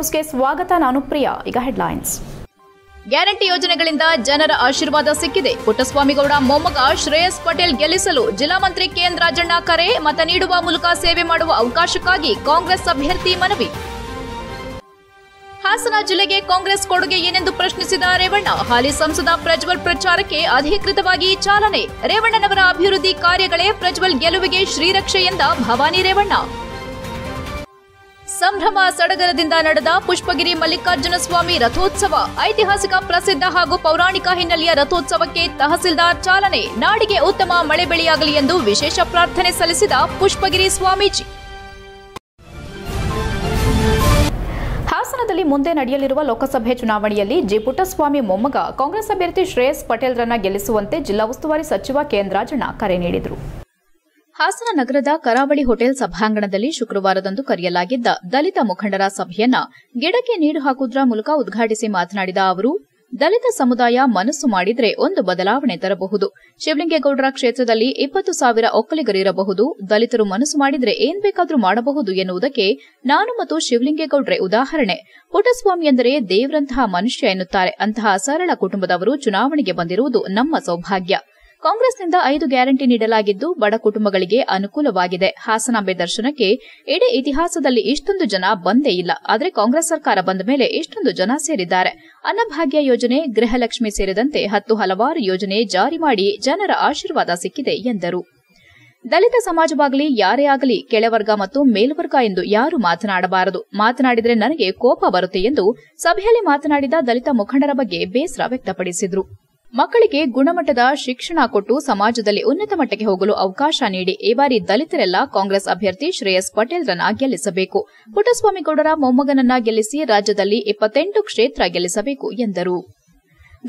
ನ್ಯೂಸ್ಗೆ ಸ್ವಾಗತ, ನಾನು ಪ್ರಿಯಾ. ಈಗ ಹೆಡ್ಲೈನ್ಸ್. ಗ್ಯಾರಂಟಿ ಯೋಜನೆಗಳಿಂದ ಜನರ ಆಶೀರ್ವಾದ ಸಿಕ್ಕಿದೆ. ಪುಟ್ಟಸ್ವಾಮಿಗೌಡ ಮೊಮ್ಮಗ ಶ್ರೇಯಸ್ ಪಟೇಲ್ ಗೆಲ್ಲಿಸಲು ಜಿಲ್ಲಾ ಮಂತ್ರಿ ಕೆಎನ್ ರಾಜಣ್ಣ ಕರೆ, ಮತ ನೀಡುವ ಮೂಲಕ ಸೇವೆ ಮಾಡುವ ಅವಕಾಶಕ್ಕಾಗಿ ಕಾಂಗ್ರೆಸ್ ಅಭ್ಯರ್ಥಿ ಮನವಿ. ಹಾಸನ ಜಿಲ್ಲೆಗೆ ಕಾಂಗ್ರೆಸ್ ಕೊಡುಗೆ ಏನೆಂದು ಪ್ರಶ್ನಿಸಿದ ರೇವಣ್ಣ, ಹಾಲಿ ಸಂಸದ ಪ್ರಜ್ವಲ್ ಪ್ರಚಾರಕ್ಕೆ ಅಧಿಕೃತವಾಗಿ ಚಾಲನೆ. ರೇವಣ್ಣನವರ ಅಭಿವೃದ್ಧಿ ಕಾರ್ಯಗಳೇ ಪ್ರಜ್ವಲ್ ಗೆಲುವಿಗೆ ಶ್ರೀರಕ್ಷೆ ಎಂದ ಭವಾನಿ ರೇವಣ್ಣ. ಸಂಭ್ರಮ ಸಡಗರದಿಂದ ನಡೆದ ಪುಷ್ಪಗಿರಿ ಮಲ್ಲಿಕಾರ್ಜುನ ಸ್ವಾಮಿ ರಥೋತ್ಸವ ಐತಿಹಾಸಿಕ ಪ್ರಸಿದ್ಧ ಹಾಗೂ ಪೌರಾಣಿಕ ಹಿನ್ನೆಲೆಯ ರಥೋತ್ಸವಕ್ಕೆ ತಹಸೀಲ್ದಾರ್ ಚಾಲನೆ. ನಾಡಿಗೆ ಉತ್ತಮ ಮಳೆ ಬೆಳೆಯಾಗಲಿ ಎಂದು ವಿಶೇಷ ಪ್ರಾರ್ಥನೆ ಸಲ್ಲಿಸಿದ ಪುಷ್ಪಗಿರಿ ಸ್ವಾಮೀಜಿ. ಹಾಸನದಲ್ಲಿ ಮುಂದೆ ನಡೆಯಲಿರುವ ಲೋಕಸಭೆ ಚುನಾವಣೆಯಲ್ಲಿ ಜಿ ಪುಟ್ಟಸ್ವಾಮಿ ಮೊಮ್ಮಗ, ಕಾಂಗ್ರೆಸ್ ಅಭ್ಯರ್ಥಿ ಶ್ರೇಯಸ್ ಪಟೇಲ್ರನ್ನ ಗೆಲ್ಲಿಸುವಂತೆ ಜಿಲ್ಲಾ ಉಸ್ತುವಾರಿ ಸಚಿವ ಕೆಎನ್ ಕರೆ ನೀಡಿದರು. ಹಾಸನ ನಗರದ ಕರಾವಳಿ ಹೋಟೆಲ್ ಸಭಾಂಗಣದಲ್ಲಿ ಶುಕ್ರವಾರದಂದು ಕರೆಯಲಾಗಿದ್ದ ದಲಿತ ಮುಖಂಡರ ಸಭೆಯನ್ನ ಗಿಡಕ್ಕೆ ನೀರು ಹಾಕುವುದರ ಮೂಲಕ ಉದ್ಘಾಟಿಸಿ ಮಾತನಾಡಿದ ಅವರು, ದಲಿತ ಸಮುದಾಯ ಮನಸ್ಸು ಮಾಡಿದ್ರೆ ಒಂದು ಬದಲಾವಣೆ ತರಬಹುದು. ಶಿವಲಿಂಗೇಗೌಡರ ಕ್ಷೇತ್ರದಲ್ಲಿ ಇಪ್ಪತ್ತು ಸಾವಿರ ಒಕ್ಕಲಿಗರಿರಬಹುದು. ದಲಿತರು ಮನಸ್ಸು ಮಾಡಿದರೆ ಏನ್ ಬೇಕಾದರೂ ಮಾಡಬಹುದು ಎನ್ನುವುದಕ್ಕೆ ನಾನು ಮತ್ತು ಶಿವಲಿಂಗೇಗೌಡ್ರೆ ಉದಾಹರಣೆ. ಪುಟಸ್ವಾಮಿ ಎಂದರೆ ದೇವರಂತಹ ಮನುಷ್ಯ ಎನ್ನುತ್ತಾರೆ. ಅಂತಹ ಸರಳ ಕುಟುಂಬದವರು ಚುನಾವಣೆಗೆ ಬಂದಿರುವುದು ನಮ್ಮ ಸೌಭಾಗ್ಯ. ಕಾಂಗ್ರೆಸ್ನಿಂದ ಐದು ಗ್ಯಾರಂಟಿ ನೀಡಲಾಗಿದ್ದು, ಬಡ ಕುಟುಂಬಗಳಿಗೆ ಅನುಕೂಲವಾಗಿದೆ. ಹಾಸನಾಂಬೆ ದರ್ಶನಕ್ಕೆ ಇಡೀ ಇತಿಹಾಸದಲ್ಲಿ ಇಷ್ಟೊಂದು ಜನ ಬಂದೇ ಇಲ್ಲ. ಆದರೆ ಕಾಂಗ್ರೆಸ್ ಸರ್ಕಾರ ಬಂದ ಮೇಲೆ ಇಷ್ಟೊಂದು ಜನ ಸೇರಿದ್ದಾರೆ. ಅನ್ನಭಾಗ್ಯ ಯೋಜನೆ, ಗೃಹಲಕ್ಷ್ಮಿ ಸೇರಿದಂತೆ ಹತ್ತು ಹಲವಾರು ಯೋಜನೆ ಜಾರಿ ಮಾಡಿ ಜನರ ಆಶೀರ್ವಾದ ಸಿಕ್ಕಿದೆ ಎಂದರು. ದಲಿತ ಸಮಾಜವಾಗಲಿ, ಯಾರೇ ಆಗಲಿ, ಕೆಳವರ್ಗ ಮತ್ತು ಮೇಲ್ವರ್ಗ ಎಂದು ಯಾರು ಮಾತನಾಡಬಾರದು. ಮಾತನಾಡಿದರೆ ನನಗೆ ಕೋಪ ಬರುತ್ತೆ ಎಂದು ಸಭೆಯಲ್ಲಿ ಮಾತನಾಡಿದ ದಲಿತ ಮುಖಂಡರ ಬಗ್ಗೆ ಬೇಸರ ವ್ಯಕ್ತಪಡಿಸಿದರು. ಮಕ್ಕಳಿಗೆ ಗುಣಮಟ್ಟದ ಶಿಕ್ಷಣ ಕೊಟ್ಟು ಸಮಾಜದಲ್ಲಿ ಉನ್ನತ ಮಟ್ಟಕ್ಕೆ ಹೋಗಲು ಅವಕಾಶ ನೀಡಿ ಈ ಬಾರಿ ದಲಿತರೆಲ್ಲ ಕಾಂಗ್ರೆಸ್ ಅಭ್ಯರ್ಥಿ ಶ್ರೇಯಸ್ ಪಟೇಲ್ರನ್ನ ಗೆಲ್ಲಿಸಬೇಕು. ಪುಟ್ಟಸ್ವಾಮಿಗೌಡರ ಮೊಮ್ಮಗನನ್ನ ಗೆಲ್ಲಿಸಿ ರಾಜ್ಯದಲ್ಲಿ ಇಪ್ಪತ್ತೆಂಟು ಕ್ಷೇತ್ರ ಗೆಲ್ಲಿಸಬೇಕು ಎಂದರು.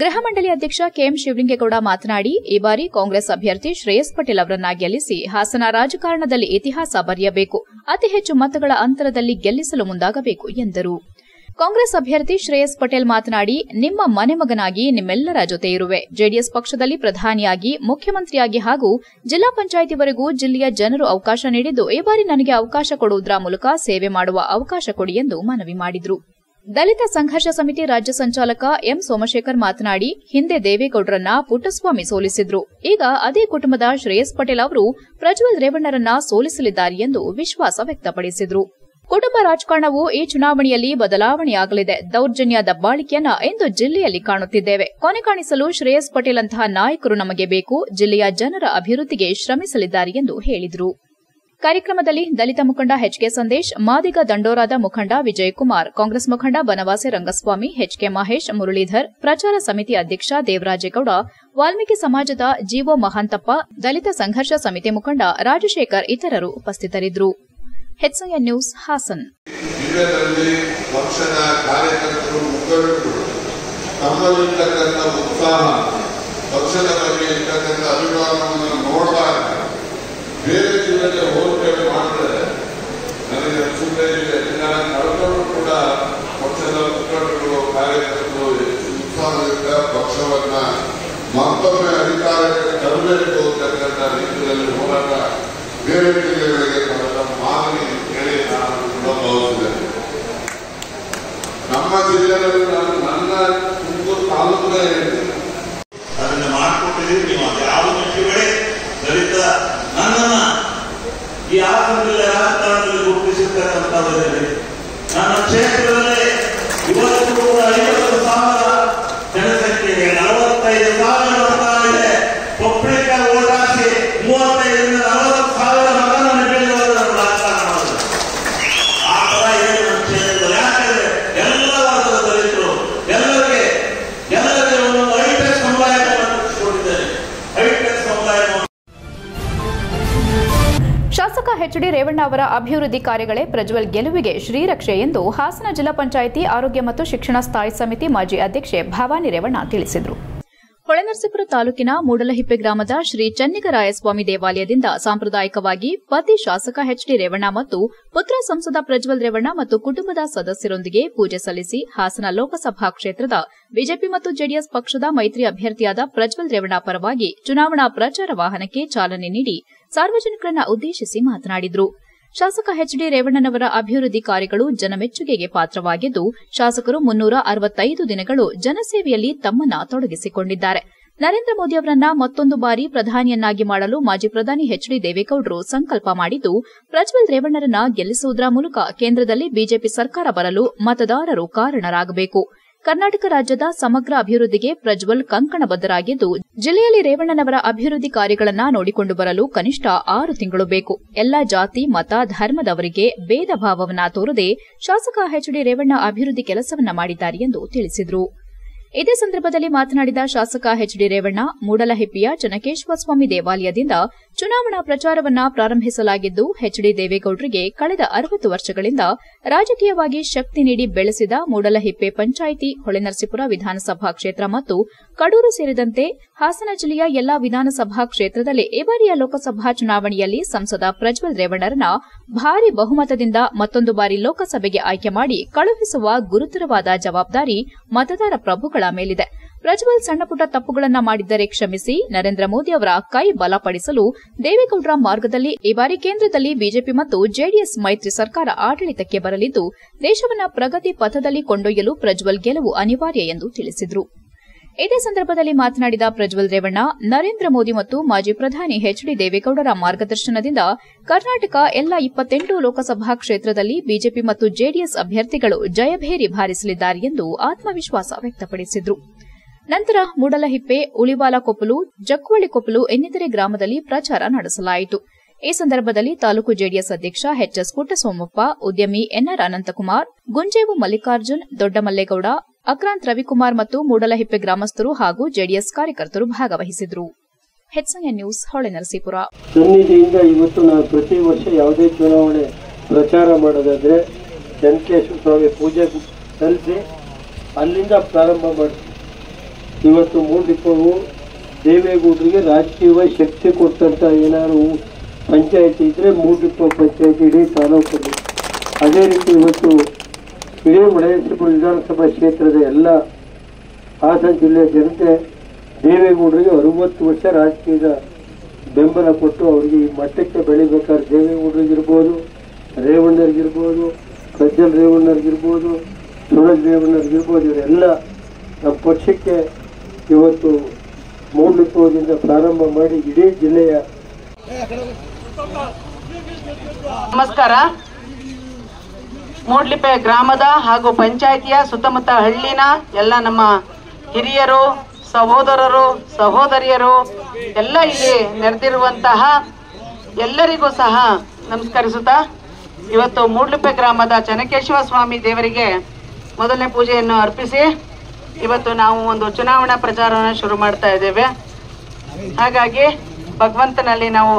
ಗೃಹ ಮಂಡಳಿ ಅಧ್ಯಕ್ಷ ಕೆಎಂ ಶಿವಲಿಂಗೇಗೌಡ ಮಾತನಾಡಿ, ಈ ಬಾರಿ ಕಾಂಗ್ರೆಸ್ ಅಭ್ಯರ್ಥಿ ಶ್ರೇಯಸ್ ಪಟೇಲ್ ಅವರನ್ನ ಗೆಲ್ಲಿಸಿ ಹಾಸನ ರಾಜಕಾರಣದಲ್ಲಿ ಇತಿಹಾಸ ಬರೆಯಬೇಕು. ಅತಿ ಹೆಚ್ಚು ಮತಗಳ ಅಂತರದಲ್ಲಿ ಗೆಲ್ಲಿಸಲು ಮುಂದಾಗಬೇಕು ಎಂದರು. ಕಾಂಗ್ರೆಸ್ ಅಭ್ಯರ್ಥಿ ಶ್ರೇಯಸ್ ಪಟೇಲ್ ಮಾತನಾಡಿ, ನಿಮ್ಮ ಮನೆಮಗನಾಗಿ ನಿಮ್ಮೆಲ್ಲರ ಜೊತೆ ಇರುವೆ. ಜೆಡಿಎಸ್ ಪಕ್ಷದಲ್ಲಿ ಪ್ರಧಾನಿಯಾಗಿ, ಮುಖ್ಯಮಂತ್ರಿಯಾಗಿ ಹಾಗೂ ಜಿಲ್ಲಾ ಪಂಚಾಯಿತಿವರೆಗೂ ಜಿಲ್ಲೆಯ ಜನರು ಅವಕಾಶ ನೀಡಿದ್ದು, ಈ ಬಾರಿ ನನಗೆ ಅವಕಾಶ ಕೊಡುವುದರ ಮೂಲಕ ಸೇವೆ ಮಾಡುವ ಅವಕಾಶ ಕೊಡಿ ಎಂದು ಮನವಿ ಮಾಡಿದರು. ದಲಿತ ಸಂಘರ್ಷ ಸಮಿತಿ ರಾಜ್ಯ ಸಂಚಾಲಕ ಎಂ ಸೋಮಶೇಖರ್ ಮಾತನಾಡಿ, ಹಿಂದೆ ದೇವೇಗೌಡರನ್ನ ಪುಟ್ಟಸ್ವಾಮಿ ಸೋಲಿಸಿದ್ರು. ಈಗ ಅದೇ ಕುಟುಂಬದ ಶ್ರೇಯಸ್ ಪಟೇಲ್ ಅವರು ಪ್ರಜ್ವಲ್ ರೇವಣ್ಣರನ್ನ ಸೋಲಿಸಲಿದ್ದಾರೆ ಎಂದು ವಿಶ್ವಾಸ ವ್ಯಕ್ತಪಡಿಸಿದರು. ಕುಟುಂಬ ರಾಜಕಾರಣವು ಈ ಚುನಾವಣೆಯಲ್ಲಿ ಬದಲಾವಣೆಯಾಗಲಿದೆ. ದೌರ್ಜನ್ಯ ದಬ್ಬಾಳಿಕೆಯನ್ನ ಇಂದು ಜಿಲ್ಲೆಯಲ್ಲಿ ಕಾಣುತ್ತಿದ್ದೇವೆ. ಕೊನೆ ಕಾಣಿಸಲು ಶ್ರೇಯಸ್ ಪಟೇಲ್ ಅಂತಹ ನಾಯಕರು ನಮಗೆ ಬೇಕು. ಜಿಲ್ಲೆಯ ಜನರ ಅಭಿವೃದ್ಧಿಗೆ ಶ್ರಮಿಸಲಿದ್ದಾರೆ ಎಂದು ಹೇಳಿದರು. ಕಾರ್ಯಕ್ರಮದಲ್ಲಿ ದಲಿತ ಮುಖಂಡ ಎಚ್ಕೆ ಸಂದೇಶ್, ಮಾದಿಗ ದಂಡೋರಾದ ಮುಖಂಡ ವಿಜಯಕುಮಾರ್, ಕಾಂಗ್ರೆಸ್ ಮುಖಂಡ ಬನವಾಸೆ ರಂಗಸ್ವಾಮಿ ಎಚ್ಕೆ ಮಹೇಶ್, ಮುರಳೀಧರ್, ಪ್ರಚಾರ ಸಮಿತಿ ಅಧ್ಯಕ್ಷ ದೇವರಾಜೇಗೌಡ ವಾಲ್ಮೀಕಿ ಸಮಾಜದ ಜಿಒ ಮಹಾಂತಪ್ಪ, ದಲಿತ ಸಂಘರ್ಷ ಸಮಿತಿ ಮುಖಂಡ ರಾಜಶೇಖರ್ ಇತರರು ಉಪಸ್ಥಿತರಿದ್ದರು. HIN news Hassan. ಪಕ್ಷದ ಕಾರ್ಯಕರ್ತರು ಮುಖಂಡರು ತಮ್ಮಲ್ಲಿರ್ತಕ್ಕಂಥ ಉತ್ಸಾಹ ಪಕ್ಷದ ಬಗ್ಗೆ ಇರ್ತಕ್ಕಂಥ ಅಭಿಮಾನವನ್ನು ನೋಡಿದಾಗ ಬೇರೆ ಜಿಲ್ಲೆಗೆ ಹೋಲಿಕೆ ಮಾಡಿದ್ರೆ ನನಗೆ ಸುಮ್ಮನೆ ನಾನು ಕಳೆದರೂ ಕೂಡ ಪಕ್ಷದ ಮುಖಂಡರು ಕಾರ್ಯಕರ್ತರು ಉತ್ಸಾಹದಿಂದ ಪಕ್ಷವನ್ನ ಮತ್ತೊಮ್ಮೆ ಅಧಿಕಾರಕ್ಕೆ ತರಬೇಕು ಅಂತಕ್ಕಂಥ ನಿಟ್ಟಿನಲ್ಲಿ ಹೋರಾಟ ಬೇರೆ ಜಿಲ್ಲೆಗಳಿಗೆ ತನ್ನ ಮಾಗಣಿ ಹೇಳಿ ನಾನು ಕೂಡ ಭಾವಿಸಿದ್ದೇನೆ. ನಮ್ಮ ಜಿಲ್ಲೆಯಲ್ಲಿ ನಾನು ನನ್ನ ತುಮಕೂರು ತಾಲೂಕಿನ ಹೇಳ್ತೀನಿ ಅದನ್ನ ಮಾಡಿಕೊಟ್ಟಿದ್ದೀರಿ, ನೀವು ಅದು ಯಾವ ವ್ಯಕ್ತಿಗಳೇ ದಲಿತ ನನ್ನನ್ನ ಈ ಆತಂಕದಲ್ಲಿ ರಾಜಕಾರಣದಲ್ಲಿ ಗುರುತಿಸಿರ್ತಕ್ಕಂಥದ್ದಲ್ಲಿ ನನ್ನ ಕ್ಷೇತ್ರದಲ್ಲಿ ಇವತ್ತು ಕೂಡ ಐವತ್ತು ಸಾವಿರ ಶಾಸಕ ಎಚ್ಡಿ ರೇವಣ್ಣ ಅವರ ಅಭಿವೃದ್ಧಿ ಕಾರ್ಯಗಳೇ ಪ್ರಜ್ವಲ್ ಗೆಲುವಿಗೆ ಶ್ರೀರಕ್ಷೆ ಎಂದು ಹಾಸನ ಜಿಲ್ಲಾ ಪಂಚಾಯಿತಿ ಆರೋಗ್ಯ ಮತ್ತು ಶಿಕ್ಷಣ ಸ್ಥಾಯಿ ಸಮಿತಿ ಮಾಜಿ ಅಧ್ಯಕ್ಷೆ ಭವಾನಿ ರೇವಣ್ಣ ತಿಳಿಸಿದರು. ಹೊಳೆನರಸೀಪುರ ತಾಲೂಕಿನ ಮೂಡಲಹಿಪ್ಪೆ ಗ್ರಾಮದ ಶ್ರೀ ಚನ್ನಿಗರಾಯಸ್ವಾಮಿ ದೇವಾಲಯದಿಂದ ಸಾಂಪ್ರದಾಯಿಕವಾಗಿ ಪತಿ ಶಾಸಕ ಎಚ್ಡಿ ರೇವಣ್ಣ ಮತ್ತು ಪುತ್ರ ಸಂಸದ ಪ್ರಜ್ವಲ್ ರೇವಣ್ಣ ಮತ್ತು ಕುಟುಂಬದ ಸದಸ್ಯರೊಂದಿಗೆ ಪೂಜೆ ಸಲ್ಲಿಸಿ ಹಾಸನ ಲೋಕಸಭಾ ಕ್ಷೇತ್ರದ ಬಿಜೆಪಿ ಮತ್ತು ಜೆಡಿಎಸ್ ಪಕ್ಷದ ಮೈತ್ರಿ ಅಭ್ಯರ್ಥಿಯಾದ ಪ್ರಜ್ವಲ್ ರೇವಣ್ಣ ಪರವಾಗಿ ಚುನಾವಣಾ ಪ್ರಚಾರ ವಾಹನಕ್ಕೆ ಚಾಲನೆ ನೀಡಿ ಸಾರ್ವಜನಿಕರನ್ನ ಉದ್ದೇಶಿಸಿ ಮಾತನಾಡಿದರು. ಶಾಸಕ ಎಚ್ಡಿ ರೇವಣ್ಣನವರ ಅಭಿವೃದ್ಧಿ ಕಾರ್ಯಗಳು ಜನಮೆಚ್ಚುಗೆಗೆ ಪಾತ್ರವಾಗಿದ್ದು, ಶಾಸಕರು ಮುನ್ನೂರ ಅರವತ್ತೈದು ದಿನಗಳು ಜನಸೇವೆಯಲ್ಲಿ ತಮ್ಮನ್ನ ತೊಡಗಿಸಿಕೊಂಡಿದ್ದಾರೆ. ನರೇಂದ್ರ ಮೋದಿ ಅವರನ್ನ ಮತ್ತೊಂದು ಬಾರಿ ಪ್ರಧಾನಿಯನ್ನಾಗಿ ಮಾಡಲು ಮಾಜಿ ಪ್ರಧಾನಿ ಎಚ್ಡಿ ದೇವೇಗೌಡರು ಸಂಕಲ್ಪ ಮಾಡಿದ್ದು, ಪ್ರಜ್ವಲ್ ರೇವಣ್ಣರನ್ನ ಗೆಲ್ಲಿಸುವುದರ ಮೂಲಕ ಕೇಂದ್ರದಲ್ಲಿ ಬಿಜೆಪಿ ಸರ್ಕಾರ ಬರಲು ಮತದಾರರು ಕಾರಣರಾಗಬೇಕು. ಕರ್ನಾಟಕ ರಾಜ್ಯದ ಸಮಗ್ರ ಅಭಿವೃದ್ಧಿಗೆ ಪ್ರಜ್ವಲ್ ಕಂಕಣಬದ್ದರಾಗಿದ್ದು ಜಿಲ್ಲೆಯಲ್ಲಿ ರೇವಣ್ಣನವರ ಅಭಿವೃದ್ಧಿ ಕಾರ್ಯಗಳನ್ನು ನೋಡಿಕೊಂಡು ಬರಲು ಕನಿಷ್ಠ ಆರು ತಿಂಗಳು ಬೇಕು. ಎಲ್ಲ ಜಾತಿ, ಮತ, ಧರ್ಮದವರಿಗೆ ಭೇದ ಭಾವವನ್ನ ತೋರದೆ ಶಾಸಕ ಎಚ್ಡಿ ರೇವಣ್ಣ ಅಭಿವೃದ್ಧಿ ಕೆಲಸವನ್ನ ಮಾಡಿದ್ದಾರೆ ಎಂದು ತಿಳಿಸಿದರು. ಇದೇ ಸಂದರ್ಭದಲ್ಲಿ ಮಾತನಾಡಿದ ಶಾಸಕ ಎಚ್ಡಿ ರೇವಣ್ಣ, ಮೂಡಲಹಿಪ್ಪಿಯ ಚನ್ನಕೇಶ್ವರ ಸ್ವಾಮಿ ದೇವಾಲಯದಿಂದ ಚುನಾವಣಾ ಪ್ರಚಾರವನ್ನ ಪ್ರಾರಂಭಿಸಲಾಗಿದ್ದು, ಎಚ್ಡಿ ದೇವೇಗೌಡರಿಗೆ ಕಳೆದ ಅರವತ್ತು ವರ್ಷಗಳಿಂದ ರಾಜಕೀಯವಾಗಿ ಶಕ್ತಿ ನೀಡಿ ಬೆಳೆಸಿದ ಮೂಡಲಹಿಪ್ಪೆ ಪಂಚಾಯಿತಿ, ಹೊಳೆನರಸೀಪುರ ವಿಧಾನಸಭಾ ಕ್ಷೇತ್ರ ಮತ್ತು ಕಡೂರು ಸೇರಿದಂತೆ ಹಾಸನ ಜಿಲ್ಲೆಯ ಎಲ್ಲಾ ವಿಧಾನಸಭಾ ಕ್ಷೇತ್ರದಲ್ಲಿ ಈ ಬಾರಿಯ ಲೋಕಸಭಾ ಚುನಾವಣೆಯಲ್ಲಿ ಸಂಸದ ಪ್ರಜ್ವಲ್ ರೇವಣ್ಣರನ್ನ ಭಾರಿ ಬಹುಮತದಿಂದ ಮತ್ತೊಂದು ಬಾರಿ ಲೋಕಸಭೆಗೆ ಆಯ್ಕೆ ಮಾಡಿ ಕಳುಹಿಸುವ ಗುರುತರವಾದ ಜವಾಬ್ದಾರಿ ಮತದಾರ ಪ್ರಭುಗಳ ಮೇಲಿದೆ. ಪ್ರಜ್ವಲ್ ಸಣ್ಣಪುಟ್ಟ ತಪ್ಪುಗಳನ್ನ ಮಾಡಿದ್ದರೆ ಕ್ಷಮಿಸಿ. ನರೇಂದ್ರ ಮೋದಿ ಅವರ ಕೈ ಬಲಪಡಿಸಲು ದೇವೇಗೌಡರ ಮಾರ್ಗದಲ್ಲಿ ಈ ಬಾರಿ ಕೇಂದ್ರದಲ್ಲಿ ಬಿಜೆಪಿ ಮತ್ತು ಜೆಡಿಎಸ್ ಮೈತ್ರಿ ಸರ್ಕಾರ ಆಡಳಿತಕ್ಕೆ ಬರಲಿದ್ದು, ದೇಶವನ್ನ ಪ್ರಗತಿ ಪಥದಲ್ಲಿ ಕೊಂಡೊಯ್ಯಲು ಪ್ರಜ್ವಲ್ ಗೆಲುವು ಅನಿವಾರ್ಯ ಎಂದು ತಿಳಿಸಿದರು. ಇದೇ ಸಂದರ್ಭದಲ್ಲಿ ಮಾತನಾಡಿದ ಪ್ರಜ್ವಲ್ ರೇವಣ್ಣ, ನರೇಂದ್ರ ಮೋದಿ ಮತ್ತು ಮಾಜಿ ಪ್ರಧಾನಿ ಎಚ್ಡಿ ದೇವೇಗೌಡರ ಮಾರ್ಗದರ್ಶನದಿಂದ ಕರ್ನಾಟಕ ಎಲ್ಲ ಇಪ್ಪತ್ತೆಂಟು ಲೋಕಸಭಾ ಕ್ಷೇತ್ರದಲ್ಲಿ ಬಿಜೆಪಿ ಮತ್ತು ಜೆಡಿಎಸ್ ಅಭ್ಯರ್ಥಿಗಳು ಜಯಭೇರಿ ಭಾರಿಸಲಿದ್ದಾರೆ ಎಂದು ಆತ್ಮವಿಶ್ವಾಸ ವ್ಯಕ್ತಪಡಿಸಿದರು. ನಂತರ ಮೂಡಲಹಿಪ್ಪೆ ಉಳಿವಾಲಕೊಪ್ಪಲು ಜಕ್ಕುವಳಿಕೊಪ್ಪಲು ಇನ್ನಿತರೆ ಗ್ರಾಮದಲ್ಲಿ ಪ್ರಚಾರ ನಡೆಸಲಾಯಿತು. ಈ ಸಂದರ್ಭದಲ್ಲಿ ತಾಲೂಕು ಜೆಡಿಎಸ್ ಅಧ್ಯಕ್ಷ ಎಚ್ಎಸ್ ಪುಟ್ಟಸೋಮಪ್ಪ ಉದ್ಯಮಿ ಎನ್ಆರ್ ಅನಂತಕುಮಾರ್ ಗುಂಜೇವು ಮಲ್ಲಿಕಾರ್ಜುನ್, ದೊಡ್ಡಮಲ್ಲೇಗೌಡ, ಅಕ್ರಾಂತ್ ರವಿಕುಮಾರ್ ಮತ್ತು ಮೂಡಲಹಿಪ್ಪೆ ಗ್ರಾಮಸ್ಥರು ಹಾಗೂ ಜೆಡಿಎಸ್ ಕಾರ್ಯಕರ್ತರು ಭಾಗವಹಿಸಿದರು. ನ್ಯೂಸ್, ಹೊಳೆನರಸೀಪುರ. ಸನ್ನಿಧಿಯಿಂದ ಇವತ್ತು ನಾವು ಪ್ರತಿ ವರ್ಷ ಯಾವುದೇ ಚುನಾವಣೆ ಪ್ರಚಾರ ಮಾಡೋದಾದ್ರೆ ಚನ್ಕೇಶ್ವರ ಸ್ವಾಮಿ ಪೂಜೆ ಸಲ್ಲಿಸಿ ಅಲ್ಲಿಂದ ಪ್ರಾರಂಭ ಮಾಡ್ತೀವಿ ಇವತ್ತು ಮೂಡಿಪ್ಪವು ದೇವೇಗೌಡರಿಗೆ ರಾಜಕೀಯ ಶಕ್ತಿ ಕೊಟ್ಟಂತ ಏನಾದ್ರು ಪಂಚಾಯತಿ ಇದ್ರೆ ಮೂಗಿಪ್ಪ ಪಂಚಾಯಿತಿ ಇಡೀ ತಾಲೂಕಲ್ಲಿ ಅದೇ ರೀತಿ ಇವತ್ತು ಇಡೀ ಮಳೇಶ್ವರ ವಿಧಾನಸಭಾ ಕ್ಷೇತ್ರದ ಎಲ್ಲ ಹಾಸನ ಜಿಲ್ಲೆಯ ಜನತೆ ದೇವೇಗೌಡರಿಗೆ ಅರವತ್ತು ವರ್ಷ ರಾಜಕೀಯದ ಬೆಂಬಲ ಕೊಟ್ಟು ಅವರಿಗೆ ಈ ಮಟ್ಟಕ್ಕೆ ಬೆಳಿಬೇಕಾದ್ರೆ ದೇವೇಗೌಡರಿಗಿರ್ಬೋದು ರೇವಣ್ಣರಿಗಿರ್ಬೋದು ಪ್ರಜ್ವಲ್ ರೇವಣ್ಣರಿಗಿರ್ಬೋದು ಸುರಜ್ ರೇವಣ್ಣರಿಗಿರ್ಬೋದು ಇವರೆಲ್ಲ ನಮ್ಮ ಪಕ್ಷಕ್ಕೆ ಇವತ್ತು ಮೌಲ್ಯತ್ವದಿಂದ ಪ್ರಾರಂಭ ಮಾಡಿ ಇಡೀ ಜಿಲ್ಲೆಯ ನಮಸ್ಕಾರ. ಮೂಡ್ಲಿಪೆ ಗ್ರಾಮದ ಹಾಗೂ ಪಂಚಾಯಿತಿಯ ಸುತ್ತಮುತ್ತ ಹಳ್ಳಿನ ಎಲ್ಲ ನಮ್ಮ ಹಿರಿಯರು, ಸಹೋದರರು, ಸಹೋದರಿಯರು, ಎಲ್ಲ ಇಲ್ಲಿ ನೆರೆದಿರುವಂತಹ ಎಲ್ಲರಿಗೂ ಸಹ ನಮಸ್ಕರಿಸುತ್ತಾ, ಇವತ್ತು ಮೂಡ್ಲಿಪೆ ಗ್ರಾಮದ ಚನಕೇಶ್ವರ ಸ್ವಾಮಿ ದೇವರಿಗೆ ಮೊದಲನೇ ಪೂಜೆಯನ್ನು ಅರ್ಪಿಸಿ, ಇವತ್ತು ನಾವು ಒಂದು ಚುನಾವಣಾ ಪ್ರಚಾರವನ್ನು ಶುರು ಮಾಡ್ತಾ ಇದ್ದೇವೆ. ಹಾಗಾಗಿ ಭಗವಂತನಲ್ಲಿ ನಾವು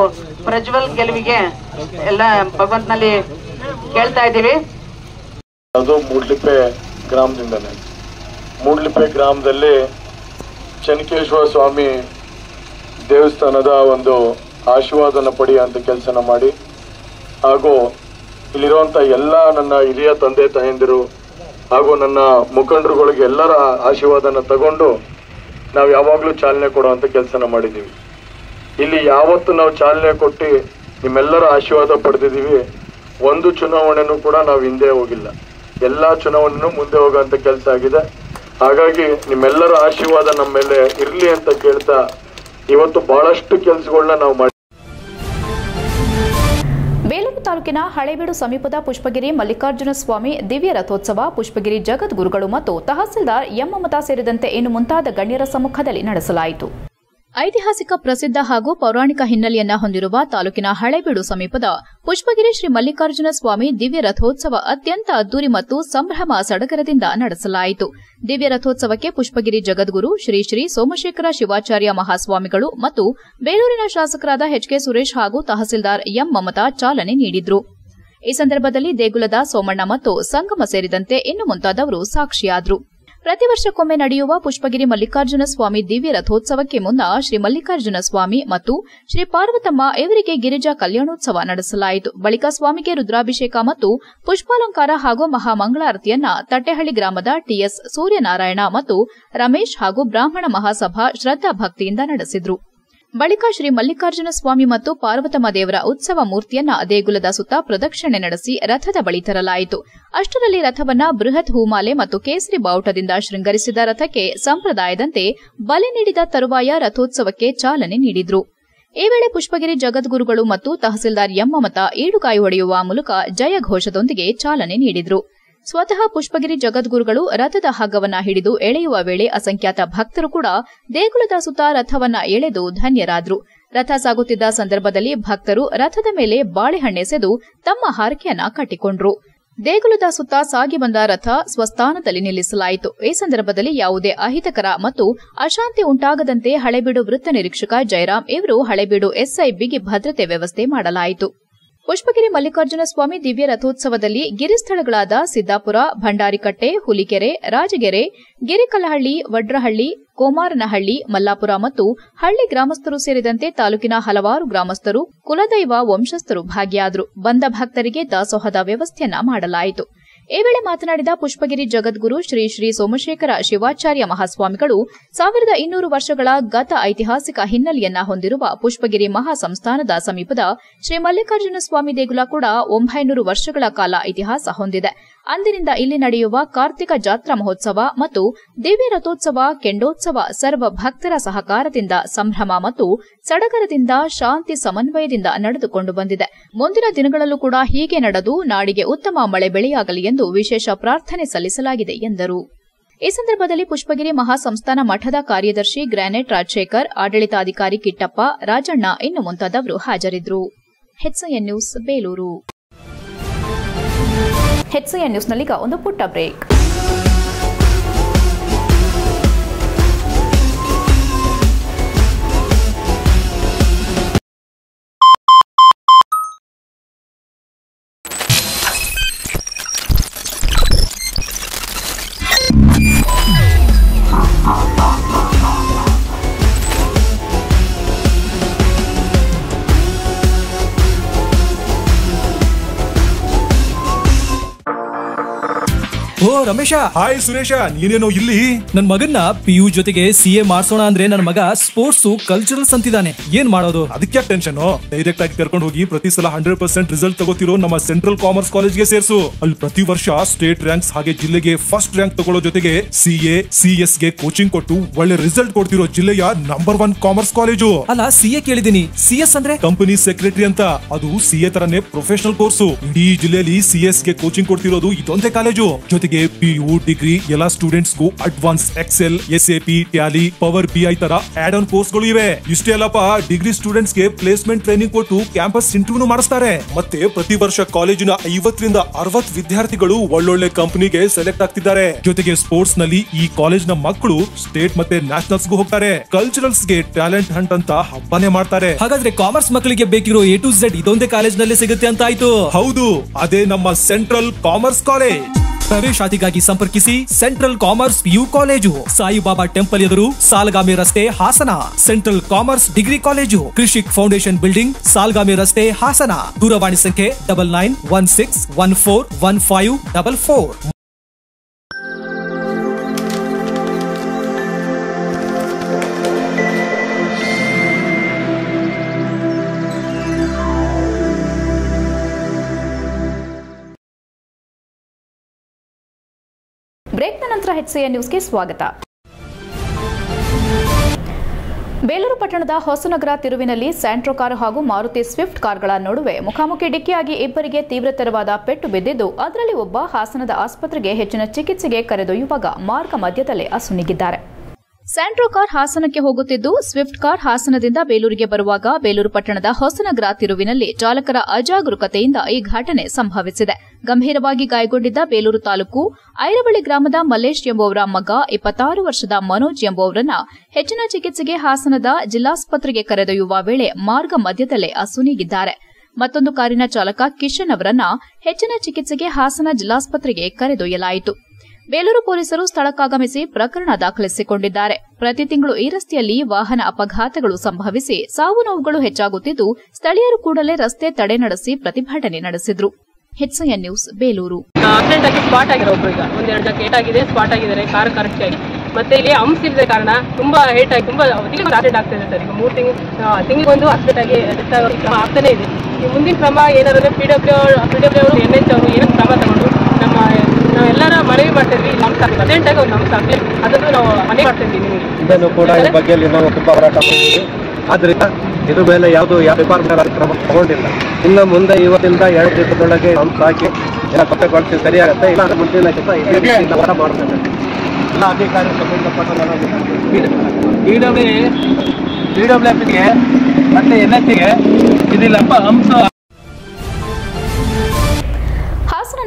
ಪ್ರಜ್ವಲ್ ಗೆಲುವಿಗೆ ಎಲ್ಲ ಭಗವಂತನಲ್ಲಿ ಕೇಳ್ತಾ ಇದ್ದೀವಿ. ಅದು ಮೂಡ್ಲಿಪ್ಪೆ ಗ್ರಾಮದಿಂದನೇ. ಮೂಡ್ಲಿಪ್ಪೆ ಗ್ರಾಮದಲ್ಲಿ ಚನ್ನಕೇಶ್ವರ ಸ್ವಾಮಿ ದೇವಸ್ಥಾನದ ಒಂದು ಆಶೀರ್ವಾದನ ಪಡೆಯುವಂಥ ಕೆಲಸನ ಮಾಡಿ. ಹಾಗೂ ಇಲ್ಲಿರುವಂಥ ಎಲ್ಲ ನನ್ನ ಹಿರಿಯ ತಂದೆ ತಾಯಂದಿರು ಹಾಗೂ ನನ್ನ ಮುಖಂಡರುಗಳಿಗೆ ಎಲ್ಲರ ಆಶೀರ್ವಾದನ ತಗೊಂಡು ನಾವು ಯಾವಾಗಲೂ ಚಾಲನೆ ಕೊಡುವಂಥ ಕೆಲಸನ ಮಾಡಿದ್ದೀವಿ. ಇಲ್ಲಿ ಯಾವತ್ತು ನಾವು ಚಾಲನೆ ಕೊಟ್ಟು ನಿಮ್ಮೆಲ್ಲರ ಆಶೀರ್ವಾದ ಪಡೆದಿದ್ದೀವಿ. ಒಂದು ಚುನಾವಣೆನೂ ಕೂಡ ನಾವು ಹಿಂದೆ ಹೋಗಿಲ್ಲ. ಎಲ್ಲ ಚುನಾವಣೆನೂ ಮುಂದೆ ಹೋಗುವಂತ ಕೆಲಸ ಆಗಿದೆ. ಹಾಗಾಗಿ ನಿಮ್ಮೆಲ್ಲರ ಆಶೀರ್ವಾದ ನಮ್ಮ ಮೇಲೆ ಇರಲಿ ಅಂತ ಕೇಳ್ತಾ ಇವತ್ತು ಬಹಳಷ್ಟು ಕೆಲಸಗಳನ್ನ ನಾವು ಮಾಡಿ ಬೇಲೂರು ತಾಲೂಕಿನ ಹಳೇಬೀಡು ಸಮೀಪದ ಪುಷ್ಪಗಿರಿ ಮಲ್ಲಿಕಾರ್ಜುನ ಸ್ವಾಮಿ ದಿವ್ಯ ರಥೋತ್ಸವ, ಪುಷ್ಪಗಿರಿ ಜಗದ್ಗುರುಗಳು ಮತ್ತು ತಹಸೀಲ್ದಾರ್ ಎಂ ಸೇರಿದಂತೆ ಇನ್ನು ಮುಂತಾದ ಗಣ್ಯರ ಸಮ್ಮುಖದಲ್ಲಿ ನಡೆಸಲಾಯಿತು. ಐತಿಹಾಸಿಕ ಪ್ರಸಿದ್ಧ ಹಾಗೂ ಪೌರಾಣಿಕ ಹಿನ್ನೆಲೆಯನ್ನ ಹೊಂದಿರುವ ತಾಲೂಕಿನ ಹಳೇಬೀಡು ಸಮೀಪದ ಪುಷ್ಪಗಿರಿ ಶ್ರೀ ಮಲ್ಲಿಕಾರ್ಜುನ ಸ್ವಾಮಿ ದಿವ್ಯ ರಥೋತ್ಸವ ಅತ್ಯಂತ ಅದ್ದೂರಿ ಮತ್ತು ಸಂಭ್ರಮ ಸಡಗರದಿಂದ ನಡೆಸಲಾಯಿತು. ದಿವ್ಯ ರಥೋತ್ಸವಕ್ಕೆ ಪುಷ್ಪಗಿರಿ ಜಗದ್ಗುರು ಶ್ರೀ ಶ್ರೀ ಸೋಮಶೇಖರ ಶಿವಾಚಾರ್ಯ ಮಹಾಸ್ವಾಮಿಗಳು ಮತ್ತು ಬೇಲೂರಿನ ಶಾಸಕರಾದ ಎಚ್ಕೆ ಸುರೇಶ್ ಹಾಗೂ ತಹಸೀಲ್ದಾರ್ ಎಂ ಮಮತಾ ಚಾಲನೆ ನೀಡಿದ್ರು. ಈ ಸಂದರ್ಭದಲ್ಲಿ ದೇಗುಲದ ಸೋಮಣ್ಣ ಮತ್ತು ಸಂಗಮ ಸೇರಿದಂತೆ ಇನ್ನು ಮುಂತಾದವರು ಸಾಕ್ಷಿಯಾದರು. ಪ್ರತಿ ವರ್ಷಕ್ಕೊಮ್ಮೆ ನಡೆಯುವ ಪುಷ್ಪಗಿರಿ ಮಲ್ಲಿಕಾರ್ಜುನ ಸ್ವಾಮಿ ದಿವ್ಯ ರಥೋತ್ಸವಕ್ಕೆ ಮುನ್ನ ಶ್ರೀ ಮಲ್ಲಿಕಾರ್ಜುನ ಸ್ವಾಮಿ ಮತ್ತು ಶ್ರೀ ಪಾರ್ವತಮ್ಮ ಇವರಿಗೆ ಗಿರಿಜಾ ಕಲ್ಯಾಣೋತ್ಸವ ನಡೆಸಲಾಯಿತು. ಬಳಿಕ ಸ್ವಾಮಿಗೆ ರುದ್ರಾಭಿಷೇಕ ಮತ್ತು ಪುಷ್ಪಾಲಂಕಾರ ಹಾಗೂ ಮಹಾಮಂಗಳಾರತಿಯನ್ನ ತಟ್ಟೆಹಳ್ಳಿ ಗ್ರಾಮದ ಟಿಎಸ್ ಸೂರ್ಯನಾರಾಯಣ ಮತ್ತು ರಮೇಶ್ ಹಾಗೂ ಬ್ರಾಹ್ಮಣ ಮಹಾಸಭಾ ಶ್ರದ್ಧಾ ಭಕ್ತಿಯಿಂದ ನಡೆಸಿದ್ರು. ಬಳಿಕ ಶ್ರೀ ಮಲ್ಲಿಕಾರ್ಜುನ ಸ್ವಾಮಿ ಮತ್ತು ಪಾರ್ವತಮ್ಮ ದೇವರ ಉತ್ಸವ ಮೂರ್ತಿಯನ್ನ ದೇಗುಲದ ಸುತ್ತ ಪ್ರದಕ್ಷಿಣೆ ನಡೆಸಿ ರಥದ ಬಳಿ ತರಲಾಯಿತು. ಅಷ್ಟರಲ್ಲಿ ರಥವನ್ನ ಬೃಹತ್ ಹೂಮಾಲೆ ಮತ್ತು ಕೇಸರಿ ಬಾವುಟದಿಂದ ಶೃಂಗರಿಸಿದ ರಥಕ್ಕೆ ಸಂಪ್ರದಾಯದಂತೆ ಬಲಿ ನೀಡಿದ ತರುವಾಯ ರಥೋತ್ಸವಕ್ಕೆ ಚಾಲನೆ ನೀಡಿದ್ರು. ಈ ವೇಳೆ ಪುಷ್ಪಗಿರಿ ಜಗದ್ಗುರುಗಳು ಮತ್ತು ತಹಸೀಲ್ದಾರ್ ಯಮ್ಮಮತ ಏಡುಕಾಯಿ ಹೊಡೆಯುವ ಮೂಲಕ ಜಯ ಘೋಷದೊಂದಿಗೆ ಚಾಲನೆ ನೀಡಿದ್ರು. ಸ್ವತಃ ಪುಷ್ಪಗಿರಿ ಜಗದ್ಗುರುಗಳು ರಥದ ಹಗ್ಗವನ್ನ ಹಿಡಿದು ಎಳೆಯುವ ವೇಳೆ ಅಸಂಖ್ಯಾತ ಭಕ್ತರು ಕೂಡ ದೇಗುಲದ ಸುತ್ತ ರಥವನ್ನ ಎಳೆದು ಧನ್ಯರಾದ್ರು. ರಥ ಸಾಗುತ್ತಿದ್ದ ಸಂದರ್ಭದಲ್ಲಿ ಭಕ್ತರು ರಥದ ಮೇಲೆ ಬಾಳೆಹಣ್ಣೆಸೆದು ತಮ್ಮ ಹಾರಕೆಯನ್ನ ಕಟ್ಟಿಕೊಂಡ್ರು. ದೇಗುಲದ ಸುತ್ತ ಸಾಗಿ ಬಂದ ರಥ ಸ್ವಸ್ಥಾನದಲ್ಲಿ ನಿಲ್ಲಿಸಲಾಯಿತು. ಈ ಸಂದರ್ಭದಲ್ಲಿ ಯಾವುದೇ ಅಹಿತಕರ ಮತ್ತು ಅಶಾಂತಿ ಉಂಟಾಗದಂತೆ ಹಳೆಬೀಡು ವೃತ್ತ ನಿರೀಕ್ಷಕ ಜಯರಾಮ್ ಇವರು ಹಳೆಬೀಡು ಎಸ್ಐ ಬಿಗಿ ಭದ್ರತೆ ವ್ಯವಸ್ಥೆ ಮಾಡಲಾಯಿತು. ಪುಷ್ಪಗಿರಿ ಮಲ್ಲಿಕಾರ್ಜುನ ಸ್ವಾಮಿ ದಿವ್ಯ ರಥೋತ್ಸವದಲ್ಲಿ ಗಿರಿಸ್ಥಳಗಳಾದ ಸಿದ್ದಾಪುರ, ಭಂಡಾರಿಕಟ್ಟೆ, ಹುಲಿಕೆರೆ, ರಾಜಗೆರೆ, ಗಿರಿಕಲಹಳ್ಳಿ, ವಡ್ರಹಳ್ಳಿ, ಕೋಮಾರನಹಳ್ಳಿ, ಮಲ್ಲಾಪುರ ಮತ್ತು ಹಳ್ಳಿ ಗ್ರಾಮಸ್ಥರು ಸೇರಿದಂತೆ ತಾಲೂಕಿನ ಹಲವಾರು ಗ್ರಾಮಸ್ಥರು ಕುಲದೈವ ವಂಶಸ್ಥರು ಭಾಗಿಯಾದರು. ಬಂದ ಭಕ್ತರಿಗೆ ದಾಸೋಹದ ವ್ಯವಸ್ಥೆಯನ್ನ ಮಾಡಲಾಯಿತು. ಈ ವೇಳೆ ಮಾತನಾಡಿದ ಪುಷ್ಪಗಿರಿ ಜಗದ್ಗುರು ಶ್ರೀ ಶ್ರೀ ಸೋಮಶೇಖರ ಶಿವಾಚಾರ್ಯ ಮಹಾಸ್ವಾಮಿಗಳು, ಸಾವಿರದ ಇನ್ನೂರು ವರ್ಷಗಳ ಗತ ಐತಿಹಾಸಿಕ ಹಿನ್ನೆಲೆಯನ್ನ ಹೊಂದಿರುವ ಪುಷ್ಪಗಿರಿ ಮಹಾಸಂಸ್ಥಾನದ ಸಮೀಪದ ಶ್ರೀ ಮಲ್ಲಿಕಾರ್ಜುನ ಸ್ವಾಮಿ ದೇಗುಲ ಕೂಡ ಒಂಬೈನೂರು ವರ್ಷಗಳ ಕಾಲ ಇತಿಹಾಸ ಹೊಂದಿದೆ. ಅಂದಿನಿಂದ ಇಲ್ಲಿ ನಡೆಯುವ ಕಾರ್ತಿಕ ಜಾತ್ರಾ ಮಹೋತ್ಸವ ಮತ್ತು ದೇವಿ ರಥೋತ್ಸವ, ಕೆಂಡೋತ್ಸವ, ಸರ್ವ ಭಕ್ತರ ಸಹಕಾರದಿಂದ ಸಂಭ್ರಮ ಮತ್ತು ಸಡಗರದಿಂದ ಶಾಂತಿ ಸಮನ್ವಯದಿಂದ ನಡೆದುಕೊಂಡು ಬಂದಿದೆ. ಮುಂದಿನ ದಿನಗಳಲ್ಲೂ ಕೂಡ ಹೀಗೆ ನಡೆದು ನಾಡಿಗೆ ಉತ್ತಮ ಮಳೆ ಬೆಳೆಯಾಗಲಿ ಎಂದು ವಿಶೇಷ ಪ್ರಾರ್ಥನೆ ಸಲ್ಲಿಸಲಾಗಿದೆ ಎಂದರು. ಈ ಸಂದರ್ಭದಲ್ಲಿ ಪುಷ್ಪಗಿರಿ ಮಹಾಸಂಸ್ಥಾನ ಮಠದ ಕಾರ್ಯದರ್ಶಿ ಗ್ರಾನೆಟ್ ರಾಜಶೇಖರ್, ಆಡಳಿತಾಧಿಕಾರಿ ಕಿಟ್ಟಪ್ಪ, ರಾಜಣ್ಣ ಇನ್ನು ಮುಂತಾದವರು ಹಾಜರಿದ್ದರು. ನ್ಯೂಸ್ ಬೇಲೂರು ಹೆಚ್ಎನ್ ಈಗ ಒಂದು ಪುಟ್ಟ ಬ್ರೇಕ್ ಓ ರಮೇಶ. ಹಾಯ್ ಸುರೇಶ ನೀನೇನೋ ಇಲ್ಲಿ? ನನ್ ಮಗನ್ನ ಪಿ ಯು ಜೊತೆಗೆ ಸಿ ಎ ಮಾಡ್ಸೋಣ ಅಂದ್ರೆ ನನ್ನ ಮಗ ಸ್ಪೋರ್ಟ್ಸ್ ಕಲ್ಚರಲ್ಸ್ ಅಂತಿದ್ದಾನೆ. ಏನ್ ಮಾಡೋದು? ಅದಕ್ಕೆ ಟೆನ್ಷನ್ ಡೈರೆಕ್ಟ್ ಆಗಿ ಕರ್ಕೊಂಡು ಹೋಗಿ ಪ್ರತಿ ಸಲ ಹಂಡ್ರೆಡ್ ಪರ್ಸೆಂಟ್ ರಿಸಲ್ಟ್ ತಗೋತಿರೋ ನಮ್ಮ ಸೆಂಟ್ರಲ್ ಕಾಮರ್ಸ್ ಕಾಲೇಜ್ಗೆ ಸೇರ್ಸು. ಅಲ್ಲಿ ಪ್ರತಿ ವರ್ಷ ಸ್ಟೇಟ್ ರ್ಯಾಂಕ್ಸ್ ಹಾಗೆ ಜಿಲ್ಲೆಗೆ ಫಸ್ಟ್ ರ್ಯಾಂಕ್ ತಗೊಳ್ಳೋ ಜೊತೆಗೆ ಸಿ ಎ ಸಿ ಎಸ್ಗೆ ಕೋಚಿಂಗ್ ಕೊಟ್ಟು ಒಳ್ಳೆ ರಿಸಲ್ಟ್ ಕೊಡ್ತಿರೋ ಜಿಲ್ಲೆಯ ನಂಬರ್ ಒನ್ ಕಾಮರ್ಸ್ ಕಾಲೇಜು ಅಲ್ಲ ಸಿ ಎ ಕೇಳಿದೀನಿ ಸಿ ಎಸ್ ಅಂದ್ರೆ? ಕಂಪನಿ ಸೆಕ್ರೆಟರಿ ಅಂತ. ಅದು ಸಿ ಎ ತರನೇ ಪ್ರೊಫೆಷನಲ್ ಕೋರ್ಸು ಇಡೀ ಜಿಲ್ಲೆಯಲ್ಲಿ ಸಿ ಎಸ್ಗೆ ಕೋಚಿಂಗ್ ಕೊಡ್ತಿರೋದು ಇದೊಂದೇ ಕಾಲೇಜು ಜೊತೆಗೆ ಪಿ ಯು ಡಿಗ್ರಿ ಎಲ್ಲಾ ಸ್ಟೂಡೆಂಟ್ಸ್ ಗೂ advance excel S A P tally power B I ತರ ಆಡ್ ಆನ್ ಕೋರ್ಸ್ಗಳು ಇವೆ. ಇಷ್ಟೇ ಅಲ್ಲಪ್ಪ ಡಿಗ್ರಿ ಸ್ಟೂಡೆಂಟ್ಸ್ಗೆ ಪ್ಲೇಸ್ಮೆಂಟ್ ಟ್ರೈನಿಂಗ್ ಕೊಟ್ಟು ಕ್ಯಾಂಪಸ್ ಇಂಟರ್ವ್ಯೂ ಮಾಡಿಸ್ತಾರೆ. ಮತ್ತೆ ಪ್ರತಿ ವರ್ಷ ಕಾಲೇಜಿನ ಐವತ್ತರಿಂದ ಅರವತ್ ವಿದ್ಯಾರ್ಥಿಗಳು ಒಳ್ಳೊಳ್ಳೆ ಕಂಪನಿಗೆ ಸೆಲೆಕ್ಟ್ ಆಗ್ತಿದ್ದಾರೆ. ಜೊತೆಗೆ ಸ್ಪೋರ್ಟ್ಸ್ನಲ್ಲಿ ಈ ಕಾಲೇಜ್ನ ಮಕ್ಕಳು ಸ್ಟೇಟ್ ಮತ್ತೆ ನ್ಯಾಷನಲ್ಸ್ ಗೂ ಹೋಗ್ತಾರೆ. ಕಲ್ಚರಲ್ಸ್ಗೆ ಟ್ಯಾಲೆಂಟ್ ಹಂಟ್ ಅಂತ ಹಬ್ಬನೇ ಮಾಡ್ತಾರೆ. ಹಾಗಾದ್ರೆ ಕಾಮರ್ಸ್ ಮಕ್ಕಳಿಗೆ ಬೇಕಿರೋ ಎ ಟು ಝೆಡ್ ಇದೊಂದೇ ಕಾಲೇಜ್ನಲ್ಲಿ ಸಿಗುತ್ತೆ ಅಂತ ಆಯ್ತು. ಹೌದು ಅದೇ ನಮ್ಮ ಸೆಂಟ್ರಲ್ ಕಾಮರ್ಸ್ ಕಾಲೇಜ್ ಪ್ರವೇಶಾತಿಗಾಗಿ ಸಂಪರ್ಕಿಸಿ central commerce PU college. Saibaba temple ಎದುರು ಸಾಲಗಾಮಿ ರಸ್ತೆ Hassan. Central commerce degree college. Krishik foundation building Salgami ರಸ್ತೆ ಹಾಸನ. ದೂರವಾಣಿ ಸಂಖ್ಯೆ double nine one six one four one five double four. ಬ್ರೇಕ್ನ news ನ್ಯೂಸ್ಗೆ ಸ್ವಾಗತ. ಬೇಲೂರು ಪಟ್ಟಣದ ಹೊಸನಗರ ತಿರುವಿನಲ್ಲಿ ಸ್ಯಾಂಟ್ರೋ ಕಾರ್ ಹಾಗೂ ಮಾರುತಿ ಸ್ವಿಫ್ಟ್ ಕಾರ್ಗಳ ನಡುವೆ ಮುಖಾಮುಖಿ ಡಿಕ್ಕಿಯಾಗಿ ಇಬ್ಬರಿಗೆ ತೀವ್ರತರವಾದ ಪೆಟ್ಟು ಬಿದ್ದಿದ್ದು, ಅದರಲ್ಲಿ ಒಬ್ಬ ಹಾಸನದ ಆಸ್ಪತ್ರೆಗೆ ಹೆಚ್ಚಿನ ಚಿಕಿತ್ಸೆಗೆ ಕರೆದೊಯ್ಯುವಾಗ ಮಾರ್ಗ ಮಧ್ಯದಲ್ಲೇ ಅಸುನೀಗಿದ್ದಾರೆ. ಸ್ಯಾಂಟ್ರೋ ಕಾರ್ ಹಾಸನಕ್ಕೆ ಹೋಗುತ್ತಿದ್ದು, ಸ್ವಿಫ್ಟ್ ಕಾರ್ ಹಾಸನದಿಂದ ಬೇಲೂರಿಗೆ ಬರುವಾಗ ಬೇಲೂರು ಪಟ್ಟಣದ ಹೊಸನಗರ ತಿರುವಿನಲ್ಲಿ ಚಾಲಕರ ಅಜಾಗರೂಕತೆಯಿಂದ ಈ ಘಟನೆ ಸಂಭವಿಸಿದೆ. ಗಂಭೀರವಾಗಿ ಗಾಯಗೊಂಡಿದ್ದ ಬೇಲೂರು ತಾಲೂಕು ಐರಬಳ್ಳಿ ಗ್ರಾಮದ ಮಲ್ಲೇಶ್ ಎಂಬುವರ ಮಗ, ಇಪ್ಪತ್ತಾರು ವರ್ಷದ ಮನೋಜ್ ಎಂಬುವರನ್ನ ಹೆಚ್ಚಿನ ಚಿಕಿತ್ಸೆಗೆ ಹಾಸನದ ಜಿಲ್ಲಾಸ್ಪತ್ರೆಗೆ ಕರೆದೊಯ್ಯುವ ವೇಳೆ ಮಾರ್ಗ ಮಧ್ಯದಲ್ಲೇ ಅಸುನೀಗಿದ್ದಾರೆ ಮತ್ತೊಂದು ಕಾರಿನ ಚಾಲಕ ಕಿಶನ್ ಅವರನ್ನ ಹೆಚ್ಚಿನ ಚಿಕಿತ್ಸೆಗೆ ಹಾಸನ ಜಿಲ್ಲಾಸ್ಪತ್ರೆಗೆ ಕರೆದೊಯ್ಯಲಾಯಿತು. ಬೇಲೂರು ಪೊಲೀಸರು ಸ್ಥಳಕ್ಕಾಗಮಿಸಿ ಪ್ರಕರಣ ದಾಖಲಿಸಿಕೊಂಡಿದ್ದಾರೆ. ಪ್ರತಿ ತಿಂಗಳು ಈ ರಸ್ತೆಯಲ್ಲಿ ವಾಹನ ಅಪಘಾತಗಳು ಸಂಭವಿಸಿ ಸಾವು ನೋವುಗಳು ಹೆಚ್ಚಾಗುತ್ತಿದ್ದು, ಸ್ಥಳೀಯರು ಕೂಡಲೇ ರಸ್ತೆ ತಡೆ ನಡೆಸಿ ಪ್ರತಿಭಟನೆ ನಡೆಸಿದ್ರು. HN news Belur. ಸ್ಪಾಟ್ ಆಗಿದೆ ಒಬ್ರು ಒಂದೆರಡು ಏಟ್ ಆಗಿದೆ ಸ್ಪಾಟ್ ಆಗಿದ್ದಾರೆ ಕಾರ್ ಮತ್ತೆ ಇಲ್ಲಿ ಅಂಪ್ಸ್ ಇಲ್ಲದ ಕಾರಣ ತುಂಬಾ ಹೇಟ್ ಆಗಿ, ತುಂಬಾ ಆಕ್ಸಿಡೆಂಟ್ ಆಗ್ತಾ ಆಗ್ತಿದೆ ಸರ್. ಈಗ ಮೂರು ತಿಂಗಳು ತಿಂಗಳಿಗೊಂದು ಆಕ್ಸಿಡೆಂಟ್ ಆಗಿ ಆಗ್ತಾನೆ ಇದೆ. ಮುಂದಿನ ಕ್ರಮ ಏನಾದ್ರೆ P W P N H ಅವರು ಏನು ಕ್ರಮ ತಗೊಂಡು ನಮ್ಮ ನಾವೆಲ್ಲರ ಮನವಿ ಮಾಡ್ತಿದ್ವಿ ಪ್ರೆಸೆಂಟ್ ಆಗಿ ಹಂಪ್ಸ್ ಆಗಲಿ ಅದನ್ನು ನಾವು ಮನೆ ಮಾಡ್ತಿದ್ವಿ ನಿಮಗೆ. ಇದನ್ನು ಕೂಡ ಈ ಬಗ್ಗೆ ನಾವು ತುಂಬಾ ಹೋರಾಟ ಮಾಡಿದ್ದೀವಿ ಆದ್ರಿಂದ ಇದ್ರ ಮೇಲೆ ಯಾವುದು ಯಾವ ಡಿಪಾರ್ಟ್ಮೆಂಟ್ ಕ್ರಮ ತಗೊಂಡಿಲ್ಲ. ಇನ್ನು ಮುಂದೆ ಇವತ್ತಿಂದ ಎರಡು ದಿವಸದೊಳಗೆ ಹಂಸ ಹಾಕಿ ಎಲ್ಲ ಕೊಟ್ಟೆಗೊಳಿಸಿ ಸರಿಯಾಗುತ್ತೆ. ಇಲ್ಲ ಅಂದ್ರೆ ಮುಂದಿನ ಕೆಲಸ ಹೋರಾಟ ಮಾಡ್ತೇವೆ. ಎಲ್ಲ ಅಧಿಕಾರಿ ಸಂಬಂಧಪಟ್ಟ ಡಿ ಡಬ್ಲ್ಯೂ ಡಿ ಡಬ್ಲ್ಯೂ ಎಫ್ಗೆ ಮತ್ತೆ ಎನ್ ಎಸ್ಗೆ ಇದಿಲ್ಲಪ್ಪ ಹಂಸ.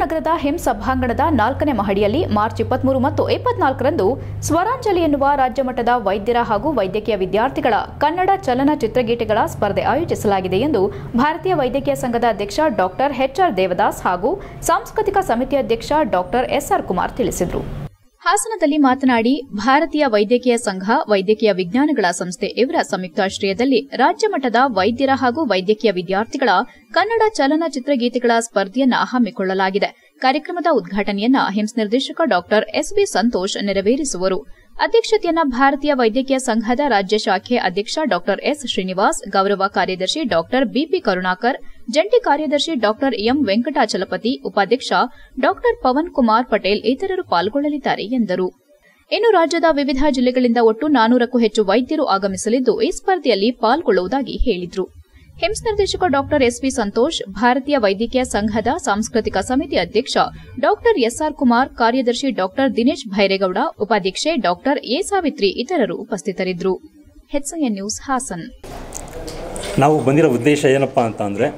ನಗರದ ಹಿಮ್ ಸಭಾಂಗಣದ ನಾಲ್ಕನೇ ಮಹಡಿಯಲ್ಲಿ ಮಾರ್ಚ್ ಇಪ್ಪತ್ಮೂರು ಮತ್ತು ಇಪ್ಪತ್ನಾಲ್ಕರಂದು ಸ್ವರಾಂಜಲಿ ಎನ್ನುವ ರಾಜ್ಯಮಟ್ಟದ ವೈದ್ಯರ ಹಾಗೂ ವೈದ್ಯಕೀಯ ವಿದ್ಯಾರ್ಥಿಗಳ ಕನ್ನಡ ಚಲನಚಿತ್ರಗೀತೆಗಳ ಸ್ಪರ್ಧೆ ಆಯೋಜಿಸಲಾಗಿದೆ ಎಂದು ಭಾರತೀಯ ವೈದ್ಯಕೀಯ ಸಂಘದ ಅಧ್ಯಕ್ಷ ಡಾಕ್ಟರ್ ಎಚ್ಆರ್ ದೇವದಾಸ್ ಹಾಗೂ ಸಾಂಸ್ಕೃತಿಕ ಸಮಿತಿ ಅಧ್ಯಕ್ಷ ಡಾಕ್ಟರ್ ಎಸ್ಆರ್ ಕುಮಾರ್ ತಿಳಿಸಿದರು. ಹಾಸನದಲ್ಲಿ ಮಾತನಾಡಿ, ಭಾರತೀಯ ವೈದ್ಯಕೀಯ ಸಂಘ, ವೈದ್ಯಕೀಯ ವಿಜ್ಞಾನಗಳ ಸಂಸ್ಥೆ ಇವರ ಸಂಯುಕ್ತಾಶ್ರಯದಲ್ಲಿ ರಾಜ್ಯ ಮಟ್ಟದ ವೈದ್ಯರ ಹಾಗೂ ವೈದ್ಯಕೀಯ ವಿದ್ಯಾರ್ಥಿಗಳ ಕನ್ನಡ ಚಲನಚಿತ್ರ ಗೀತೆಗಳ ಸ್ಪರ್ಧೆಯನ್ನು ಹಮ್ಮಿಕೊಳ್ಳಲಾಗಿದೆ. ಕಾರ್ಯಕ್ರಮದ ಉದ್ಘಾಟನೆಯನ್ನ ಹಿಮ್ಸ್ ನಿರ್ದೇಶಕ ಡಾಕ್ಟರ್ ಎಸ್ಬಿ ಸಂತೋಷ್ ನೆರವೇರಿಸುವರು. ಅಧ್ಯಕ್ಷತೆಯನ್ನ ಭಾರತೀಯ ವೈದ್ಯಕೀಯ ಸಂಘದ ರಾಜ್ಯ ಶಾಖೆ ಅಧ್ಯಕ್ಷ ಡಾಕ್ಟರ್ ಎಸ್ ಶ್ರೀನಿವಾಸ್, ಗೌರವ ಕಾರ್ಯದರ್ಶಿ ಡಾಕ್ಟರ್ ಬಿಪಿ ಕರುಣಾಕರ್, ಜಂಟಿ ಕಾರ್ಯದರ್ಶಿ ಡಾಕ್ಟರ್ ಎಂ ವೆಂಕಟಾಚಲಪತಿ, ಉಪಾಧ್ಯಕ್ಷ ಡಾಕ್ಟರ್ ಪವನ್ ಕುಮಾರ್ ಪಟೇಲ್ ಇತರರು ಪಾಲ್ಗೊಳ್ಳಲಿದ್ದಾರೆ ಎಂದರು. ಇನ್ನು ರಾಜ್ಯದ ವಿವಿಧ ಜಿಲ್ಲೆಗಳಿಂದ ಒಟ್ಟು ನಾನೂರಕ್ಕೂ ಹೆಚ್ಚು ವೈದ್ಯರು ಆಗಮಿಸಲಿದ್ದು, ಈ ಸ್ಪರ್ಧೆಯಲ್ಲಿ ಪಾಲ್ಗೊಳ್ಳುವುದಾಗಿ ಹೇಳಿದರು. ಹಿಮ್ಸ್ ನಿರ್ದೇಶಕ ಡಾಕ್ಟರ್ ಎಸ್ವಿ ಸಂತೋಷ್, ಭಾರತೀಯ ವೈದ್ಯಕೀಯ ಸಂಘದ ಸಾಂಸ್ಕೃತಿಕ ಸಮಿತಿ ಅಧ್ಯಕ್ಷ ಡಾಕ್ಟರ್ ಎಸ್ಆರ್ ಕುಮಾರ್, ಕಾರ್ಯದರ್ಶಿ ಡಾಕ್ಟರ್ ದಿನೇಶ್ ಭೈರೇಗೌಡ, ಉಪಾಧ್ಯಕ್ಷೆ ಡಾಕ್ಟರ್ ಎ ಸಾವಿತ್ರಿ ಇತರರು ಉಪಸ್ಥಿತರಿದ್ದರು. ನ್ಯೂಸ್, ಹಾಸನ್. ನಾವು ಬಂದಿರೋ ಉದ್ದೇಶ ಏನಪ್ಪ ಅಂತ ಅಂದರೆ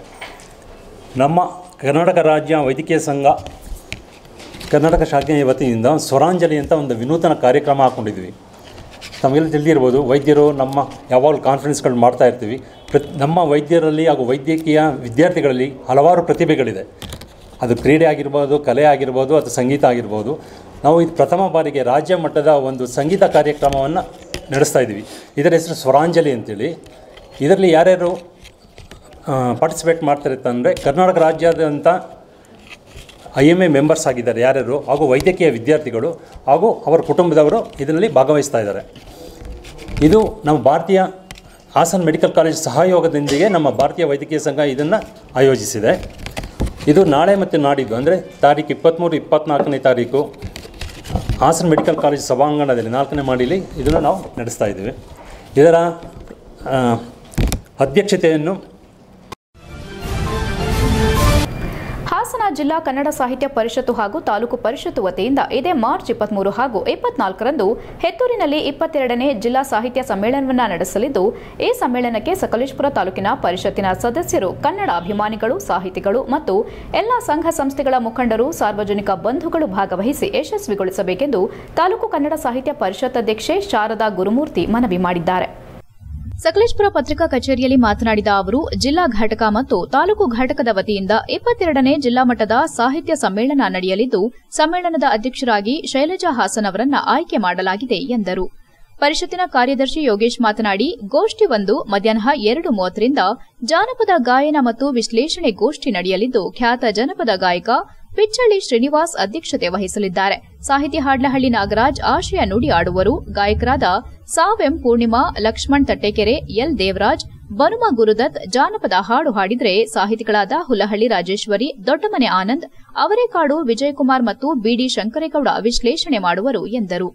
ನಮ್ಮ ಕರ್ನಾಟಕ ರಾಜ್ಯ ವೈದ್ಯಕೀಯ ಸಂಘ, ಕರ್ನಾಟಕ ಶಾಖೆಯ ವತಿಯಿಂದ ಸ್ವರಾಂಜಲಿ ಅಂತ ಒಂದು ವಿನೂತನ ಕಾರ್ಯಕ್ರಮ ಹಾಕ್ಕೊಂಡಿದ್ವಿ ತಮಗೆಲ್ಲ ತಿಳಿದಿರ್ಬೋದು ವೈದ್ಯರು ನಮ್ಮ ಯಾವಾಗಲೂ ಕಾನ್ಫರೆನ್ಸ್ಗಳು ಮಾಡ್ತಾ ಇರ್ತೀವಿ. ಪ್ರತಿ, ನಮ್ಮ ವೈದ್ಯರಲ್ಲಿ ಹಾಗೂ ವೈದ್ಯಕೀಯ ವಿದ್ಯಾರ್ಥಿಗಳಲ್ಲಿ ಹಲವಾರು ಪ್ರತಿಭೆಗಳಿದೆ. ಅದು ಕ್ರೀಡೆ ಆಗಿರ್ಬೋದು, ಕಲೆ ಆಗಿರ್ಬೋದು ಅಥವಾ ಸಂಗೀತ ಆಗಿರ್ಬೋದು. ನಾವು ಇದು ಪ್ರಥಮ ಬಾರಿಗೆ ರಾಜ್ಯ ಮಟ್ಟದ ಒಂದು ಸಂಗೀತ ಕಾರ್ಯಕ್ರಮವನ್ನು ನಡೆಸ್ತಾ ಇದ್ದೀವಿ. ಇದರ ಹೆಸರು ಸ್ವರಾಂಜಲಿ ಅಂತೇಳಿ. ಇದರಲ್ಲಿ ಯಾರ್ಯಾರು ಪಾರ್ಟಿಸಿಪೇಟ್ ಮಾಡ್ತಾರೆ ಅಂತಂದರೆ ಕರ್ನಾಟಕ ರಾಜ್ಯಾದ್ಯಂತ ಐ ಎಂ ಎ ಮೆಂಬರ್ಸ್ ಆಗಿದ್ದಾರೆ ಯಾರ್ಯಾರು ಹಾಗೂ ವೈದ್ಯಕೀಯ ವಿದ್ಯಾರ್ಥಿಗಳು ಹಾಗೂ ಅವರ ಕುಟುಂಬದವರು ಇದರಲ್ಲಿ ಭಾಗವಹಿಸ್ತಾ ಇದ್ದಾರೆ. ಇದು ನಮ್ಮ ಭಾರತೀಯ ಹಾಸನ್ ಮೆಡಿಕಲ್ ಕಾಲೇಜ್ ಸಹಯೋಗದೊಂದಿಗೆ ನಮ್ಮ ಭಾರತೀಯ ವೈದ್ಯಕೀಯ ಸಂಘ ಇದನ್ನು ಆಯೋಜಿಸಿದೆ. ಇದು ನಾಳೆ ಮತ್ತು ನಾಡಿದ್ದು, ಅಂದರೆ ತಾರೀಕು ಇಪ್ಪತ್ತ್ಮೂರು ಇಪ್ಪತ್ತ್ನಾಲ್ಕನೇ ತಾರೀಕು ಹಾಸನ್ ಮೆಡಿಕಲ್ ಕಾಲೇಜ್ ಸಭಾಂಗಣದಲ್ಲಿ ನಾಲ್ಕನೇ ಮಾಡಿಲಿ ಇದನ್ನು ನಾವು ನಡೆಸ್ತಾ ಇದ್ದೇವೆ. ಇದರ ಅಧ್ಯಕ್ಷತೆಯನ್ನು ಜಿಲ್ಲಾ ಕನ್ನಡ ಸಾಹಿತ್ಯ ಪರಿಷತ್ತು ಹಾಗೂ ತಾಲೂಕು ಪರಿಷತ್ತು ವತಿಯಿಂದ ಇದೇ ಮಾರ್ಚ್ ಇಪ್ಪತ್ಮೂರು ಹಾಗೂ ಇಪ್ಪತ್ನಾಲ್ಕರಂದು ಹೆತ್ತೂರಿನಲ್ಲಿ ಇಪ್ಪತ್ತೆರಡನೇ ಜಿಲ್ಲಾ ಸಾಹಿತ್ಯ ಸಮ್ಮೇಳನವನ್ನು ನಡೆಸಲಿದ್ದು, ಈ ಸಮ್ಮೇಳನಕ್ಕೆ ಸಕಲೇಶಪುರ ತಾಲೂಕಿನ ಪರಿಷತ್ತಿನ ಸದಸ್ಯರು, ಕನ್ನಡ ಅಭಿಮಾನಿಗಳು, ಸಾಹಿತಿಗಳು ಮತ್ತು ಎಲ್ಲ ಸಂಘ ಸಂಸ್ಥೆಗಳ ಮುಖಂಡರು, ಸಾರ್ವಜನಿಕ ಬಂಧುಗಳು ಭಾಗವಹಿಸಿ ಯಶಸ್ವಿಗೊಳಿಸಬೇಕೆಂದು ತಾಲೂಕು ಕನ್ನಡ ಸಾಹಿತ್ಯ ಪರಿಷತ್ ಅಧ್ಯಕ್ಷೆ ಶಾರದಾ ಗುರುಮೂರ್ತಿ ಮನವಿ ಮಾಡಿದ್ದಾರೆ. ಸಕಲೇಶ್ಪುರ ಪತ್ರಿಕಾ ಕಚೇರಿಯಲ್ಲಿ ಮಾತನಾಡಿದ ಅವರು, ಜಿಲ್ಲಾ ಘಟಕ ಮತ್ತು ತಾಲೂಕು ಘಟಕದ ವತಿಯಿಂದ ಇಪ್ಪತ್ತೆರಡನೇ ಜಿಲ್ಲಾ ಮಟ್ಟದ ಸಾಹಿತ್ಯ ಸಮ್ಮೇಳನ ನಡೆಯಲಿದ್ದು, ಸಮ್ಮೇಳನದ ಅಧ್ಯಕ್ಷರಾಗಿ ಶೈಲಜಾ ಹಾಸನ್ ಅವರನ್ನ ಆಯ್ಕೆ ಮಾಡಲಾಗಿದೆ ಎಂದರು. ಪರಿಷತ್ತಿನ ಕಾರ್ಯದರ್ಶಿ ಯೋಗೇಶ್ ಮಾತನಾಡಿ, ಗೋಷ್ಠಿ ಒಂದು ಮಧ್ಯಾಹ್ನ ಎರಡು ಮೂವತ್ತರಿಂದ ಜಾನಪದ ಗಾಯನ ಮತ್ತು ವಿಶ್ಲೇಷಣೆ ಗೋಷ್ಠಿ ನಡೆಯಲಿದ್ದು, ಖ್ಯಾತ ಜನಪದ ಗಾಯಕ ಪಿಚ್ಚಳ್ಳಿ ಶ್ರೀನಿವಾಸ್ ಅಧ್ಯಕ್ಷತೆ ವಹಿಸಲಿದ್ದಾರೆ. ಸಾಹಿತಿ ಹಾಡ್ಲಹಳ್ಳಿ ನಾಗರಾಜ್ ಆಶಯ ನುಡಿ ಆಡುವರು. ಗಾಯಕರಾದ ಸಾವೆಂ ಪೂರ್ಣಿಮಾ, ಲಕ್ಷ್ಮಣ್ ತಟ್ಟೆಕೆರೆ, ಎಲ್ ದೇವರಾಜ್ ಬನುಮ ಗುರುದತ್, ಜಾನಪದ ಹಾಡು ಹಾಡಿದರೆ ಸಾಹಿತಿಗಳಾದ ಹುಲಹಳ್ಳಿ ರಾಜೇಶ್ವರಿ, ದೊಡ್ಡಮನೆ ಆನಂದ್, ಅವರೇಕಾಡು ವಿಜಯಕುಮಾರ್ ಮತ್ತು ಬಿಡಿ ಶಂಕರೇಗೌಡ ವಿಶ್ಲೇಷಣೆ ಮಾಡುವರು ಎಂದರು.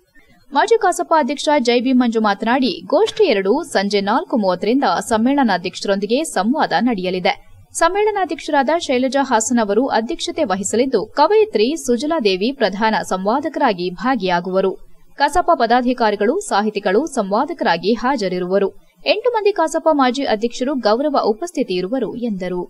ಮಾಜಿ ಕಸಾಪ ಅಧ್ಯಕ್ಷ ಜೈಬಿ ಮಂಜು ಮಾತನಾಡಿ, ಗೋಷ್ಠಿ ಎರಡು ಸಂಜೆ ನಾಲ್ಕು ಮೂವತ್ತರಿಂದ ಸಮ್ಮೇಳನಾಧ್ಯಕ್ಷರೊಂದಿಗೆ ಸಂವಾದ ನಡೆಯಲಿದೆ. ಸಮ್ಮೇಳನಾಧ್ಯಕ್ಷರಾದ ಶೈಲಜಾ ಹಾಸನ್ ಅವರು ಅಧ್ಯಕ್ಷತೆ ವಹಿಸಲಿದ್ದು, ಕವಯಿತ್ರಿ ಸುಜಲಾದೇವಿ ಪ್ರಧಾನ ಸಂವಾದಕರಾಗಿ ಭಾಗಿಯಾಗುವರು. ಕಸಾಪ ಪದಾಧಿಕಾರಿಗಳು, ಸಾಹಿತಿಗಳು, ಸಂವಾದಕರಾಗಿ ಹಾಜರಿರುವರು. ಎಂಟು ಮಂದಿ ಕಸಾಪ ಮಾಜಿ ಅಧ್ಯಕ್ಷರು ಗೌರವ ಉಪಸ್ಥಿತಿ ಇರುವರು ಎಂದರು.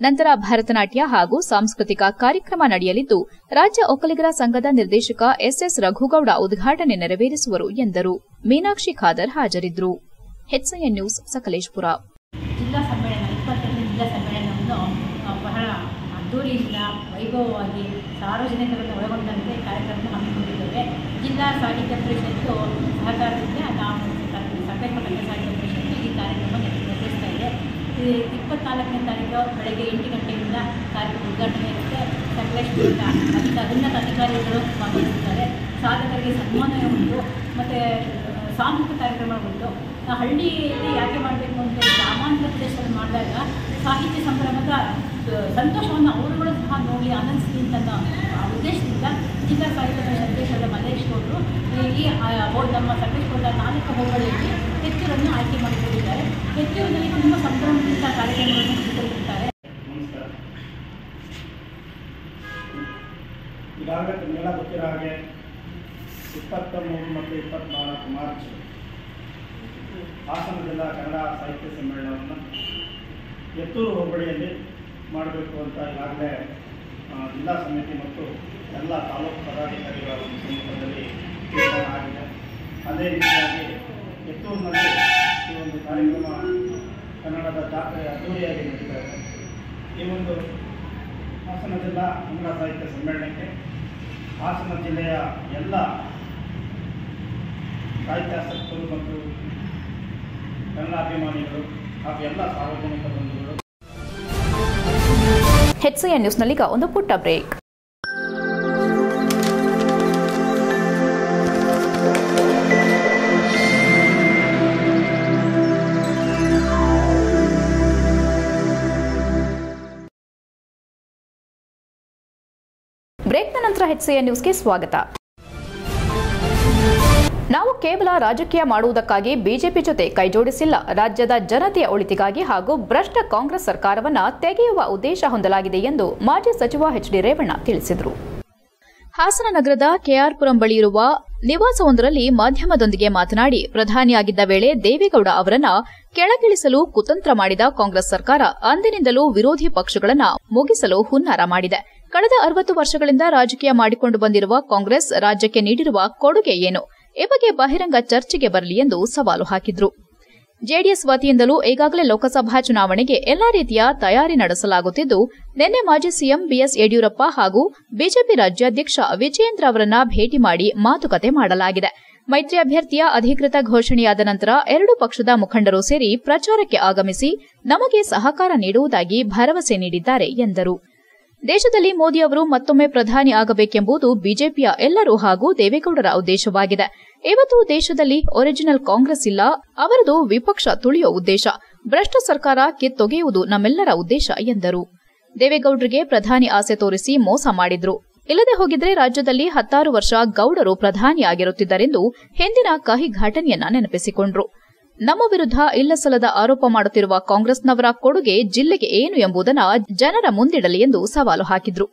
ನಂತರ ಭರತನಾಟ್ಯ ಹಾಗೂ ಸಾಂಸ್ಕೃತಿಕ ಕಾರ್ಯಕ್ರಮ ನಡೆಯಲಿದ್ದು, ರಾಜ್ಯ ಒಕ್ಕಲಿಗರ ಸಂಘದ ನಿರ್ದೇಶಕ ಎಸ್ಎಸ್ ರಘುಗೌಡ ಉದ್ಘಾಟನೆ ನೆರವೇರಿಸುವರು ಎಂದರು. ಮೀನಾಕ್ಷಿ ಖಾದರ್ ಹಾಜರಿದ್ದರು ನ್ಯೂಸ್, ಸಕಲೇಶ್ಪುರ. ಜಿಲ್ಲಾ ಜಿಲ್ಲಾ ಸಮ್ಮೇಳನವನ್ನು ಬಹಳ ಅದ್ದೂರಿಯಿಂದ, ವೈಭವವಾಗಿ ಹಮ್ಮಿಕೊಂಡಿದ್ದೇವೆ ಜಿಲ್ಲಾ ಸಾಹಿತ್ಯ ಪರಿಷತ್ತು ಸಹಕಾರದಿಂದ ನಾವು ಕನ್ನಡ ಸಾಹಿತ್ಯ ಪರಿಷತ್ತು ಈ ಕಾರ್ಯಕ್ರಮ ನಿರ್ವಹಿಸ್ತಾ ಇದೆ. ಇಪ್ಪತ್ನಾಲ್ಕನೇ ತಾರೀಕು ಬೆಳಗ್ಗೆ ಎಂಟು ಗಂಟೆಯಿಂದ ಕಾರ್ಯಕ್ರಮ ಉದ್ಘಾಟನೆ ಇರುತ್ತೆ. ಸಕಲೇಶ್ವರದ ಅಧಿಕ ಉನ್ನತ ಅಧಿಕಾರಿಗಳು ಭಾಗವಹಿಸುತ್ತಾರೆ ಸಾಧಕರಿಗೆ ಸನ್ಮಾನ ಉಂಟು. ಮತ್ತು ಸಾಂಸ್ಕೃತಿಕ ಕಾರ್ಯಕ್ರಮಗಳು ಹಳ್ಳಿಯಲ್ಲಿ ಯಾಕೆ ಮಾಡಬೇಕು ಅಂತ ಗ್ರಾಮಾಂತರ ಪ್ರದೇಶದಲ್ಲಿ ಮಾಡಿದಾಗ ಸಾಹಿತ್ಯ ಸಂಭ್ರಮದ ಸಂತೋಷವನ್ನು ಅವರುಗಳು ಸಹ ನೋಡಿ ಆನಂದಿಸಿ ಅಂತ ಆ ಉದ್ದೇಶದಿಂದ ಜಿಲ್ಲಾ ಸಾಹಿತ್ಯ ಪರಿಷತ್ ಅಧ್ಯಕ್ಷರಾದ ಮಲ್ಲೇಶ್ ಗೌಡರು ಈ ನಮ್ಮ ಸಕಲೇಶ್ಪುರದ ನಾಲ್ಕು ಹೋಬಳಿಯಲ್ಲಿ ಹೆಚ್ಚೂರನ್ನು ಆಯ್ಕೆ ಮಾಡಿಕೊಂಡಿದ್ದಾರೆ. ಹೆಚ್ಚೂರಿನಲ್ಲಿ ತುಂಬ ಸಂಭ್ರಮದಿಂದ ಕಾರ್ಯಕ್ರಮಗಳನ್ನು ಸ್ವೀಕರಿಸುತ್ತಾರೆ. ಈಗಾಗಲೇ ಗೊತ್ತಿರೋ ಹಾಗೆ ಇಪ್ಪತ್ತ ಮೂರು ಮತ್ತು ಇಪ್ಪತ್ತ್ನಾಲ್ಕು ಮಾರ್ಚ್ ಹಾಸನ ಜಿಲ್ಲಾ ಕನ್ನಡ ಸಾಹಿತ್ಯ ಸಮ್ಮೇಳನವನ್ನು ಎತ್ತೂರು ಹೋಬಳಿಯಲ್ಲಿ ಮಾಡಬೇಕು ಅಂತ ಈಗಾಗಲೇ ಜಿಲ್ಲಾ ಸಮಿತಿ ಮತ್ತು ಎಲ್ಲ ತಾಲೂಕು ಪದಾಧಿಕಾರಿಗಳ ಒಂದು ಸಮ್ಮುಖದಲ್ಲಿ ತೀರ್ಮಾನ ಆಗಿದೆ. ಅದೇ ರೀತಿಯಾಗಿ ಎತ್ತೂರಿನಲ್ಲಿ ಈ ಒಂದು ಕಾರ್ಯಕ್ರಮ ಕನ್ನಡದ ಜಾತ್ರೆ ಅದ್ದೂರಿಯಾಗಿ ನಡೀತಾ ಇದೆ ಈ ಒಂದು ಹಾಸನ ಜಿಲ್ಲಾ ಕನ್ನಡ ಸಾಹಿತ್ಯ ಸಮ್ಮೇಳನಕ್ಕೆ ಹಾಸನ ಜಿಲ್ಲೆಯ ಎಲ್ಲ ಸಾಹಿತ್ಯಾಸಕ್ತರು ಮತ್ತು ಕನ್ನಡಾಭಿಮಾನಿಗಳು ಹಾಗೂ ಎಲ್ಲ ಸಾರ್ವಜನಿಕ ಬಂಧುಗಳು. ಹೆಚ್ಸಿಎನ್ ನ್ಯೂಸ್ನಲ್ಲೀಗ ಒಂದು ಪುಟ್ಟ ಬ್ರೇಕ್. ನಂತರ ಹೆಚ್ಸಿಎನ್ ನ್ಯೂಸ್ಗೆ ಸ್ವಾಗತ. ನಾವು ಕೇವಲ ರಾಜಕೀಯ ಮಾಡುವುದಕ್ಕಾಗಿ ಬಿಜೆಪಿ ಜೊತೆ ಕೈಜೋಡಿಸಿಲ್ಲ. ರಾಜ್ಯದ ಜನತೆಯ ಒಳಿತಿಗಾಗಿ ಹಾಗೂ ಭ್ರಷ್ಟ ಕಾಂಗ್ರೆಸ್ ಸರ್ಕಾರವನ್ನು ತೆಗೆಯುವ ಉದ್ದೇಶ ಹೊಂದಲಾಗಿದೆ ಎಂದು ಮಾಜಿ ಸಚಿವ ಎಚ್ ಡಿ ರೇವಣ್ಣ ತಿಳಿಸಿದರು. ಹಾಸನ ನಗರದ ಕೆಆರ್ಪುರಂ ಬಳಿ ಇರುವ ನಿವಾಸವೊಂದರಲ್ಲಿ ಮಾಧ್ಯಮದೊಂದಿಗೆ ಮಾತನಾಡಿ ಪ್ರಧಾನಿಯಾಗಿದ್ದ ವೇಳೆ ದೇವೇಗೌಡ ಅವರನ್ನ ಕೆಳಗಿಳಿಸಲು ಕುತಂತ್ರ ಮಾಡಿದ ಕಾಂಗ್ರೆಸ್ ಸರ್ಕಾರ ಅಂದಿನಿಂದಲೂ ವಿರೋಧಿ ಪಕ್ಷಗಳನ್ನ ಮುಗಿಸಲು ಹುನ್ನಾರ ಮಾಡಿದೆ. ಕಳೆದ ಅರವತ್ತು ವರ್ಷಗಳಿಂದ ರಾಜಕೀಯ ಮಾಡಿಕೊಂಡು ಬಂದಿರುವ ಕಾಂಗ್ರೆಸ್ ರಾಜ್ಯಕ್ಕೆ ನೀಡಿರುವ ಕೊಡುಗೆ ಏನು? ಈ ಬಗ್ಗೆ ಬಹಿರಂಗ ಚರ್ಚೆಗೆ ಬರಲಿ ಎಂದು ಸವಾಲು ಹಾಕಿದ್ರು. ಜೆಡಿಎಸ್ ವತಿಯಿಂದಲೂ ಈಗಾಗಲೇ ಲೋಕಸಭಾ ಚುನಾವಣೆಗೆ ಎಲ್ಲಾ ರೀತಿಯ ತಯಾರಿ ನಡೆಸಲಾಗುತ್ತಿದ್ದು, ನಿನ್ನೆ ಮಾಜಿ ಸಿಎಂ ಬಿಎಸ್ ಯಡಿಯೂರಪ್ಪ ಹಾಗೂ ಬಿಜೆಪಿ ರಾಜ್ಯಾಧ್ಯಕ್ಷ ವಿಜಯೇಂದ್ರ ಅವರನ್ನ ಭೇಟಿ ಮಾಡಿ ಮಾತುಕತೆ ಮಾಡಲಾಗಿದೆ. ಮೈತ್ರಿ ಅಭ್ಯರ್ಥಿಯ ಅಧಿಕೃತ ಘೋಷಣೆಯಾದ ನಂತರ ಎರಡು ಪಕ್ಷದ ಮುಖಂಡರು ಸೇರಿ ಪ್ರಚಾರಕ್ಕೆ ಆಗಮಿಸಿ ನಮಗೆ ಸಹಕಾರ ನೀಡುವುದಾಗಿ ಭರವಸೆ ನೀಡಿದ್ದಾರೆ ಎಂದರು. ದೇಶದಲ್ಲಿ ಮೋದಿ ಅವರು ಮತ್ತೊಮ್ಮೆ ಪ್ರಧಾನಿ ಆಗಬೇಕೆಂಬುದು ಬಿಜೆಪಿಯ ಎಲ್ಲರೂ ಹಾಗೂ ದೇವೇಗೌಡರ ಉದ್ದೇಶವಾಗಿದೆ. ಇವತ್ತು ದೇಶದಲ್ಲಿ ಒರಿಜಿನಲ್ ಕಾಂಗ್ರೆಸ್ ಇಲ್ಲ, ಅವರದು ವಿಪಕ್ಷ ತುಳಿಯೋ ಉದ್ದೇಶ. ಭ್ರಷ್ಟ ಸರ್ಕಾರ ಕಿತ್ತೊಗೆಯುವುದು ನಮ್ಮೆಲ್ಲರ ಉದ್ದೇಶ, ಎಂದರು. ದೇವೇಗೌಡರಿಗೆ ಪ್ರಧಾನಿ ಆಸೆ ತೋರಿಸಿ ಮೋಸ ಮಾಡಿದ್ರು. ಇಲ್ಲದೆ ಹೋಗಿದ್ರೆ ರಾಜ್ಯದಲ್ಲಿ ಹತ್ತಾರು ವರ್ಷ ಗೌಡರು ಪ್ರಧಾನಿಯಾಗಿರುತ್ತಿದ್ದರೆಂದು ಹಿಂದಿನ ಕಹಿ ಘಟನೆಯನ್ನ ನೆನಪಿಸಿಕೊಂಡ್ರು. ನಮ್ಮ ವಿರುದ್ಧ ಇಲ್ಲಸಲ್ಲದ ಆರೋಪ ಮಾಡುತ್ತಿರುವ ಕಾಂಗ್ರೆಸ್ನವರ ಕೊಡುಗೆ ಜಿಲ್ಲೆಗೆ ಏನು ಎಂಬುದನ್ನು ಜನರ ಮುಂದಿಡಲಿ ಎಂದು ಸವಾಲು ಹಾಕಿದ್ರು.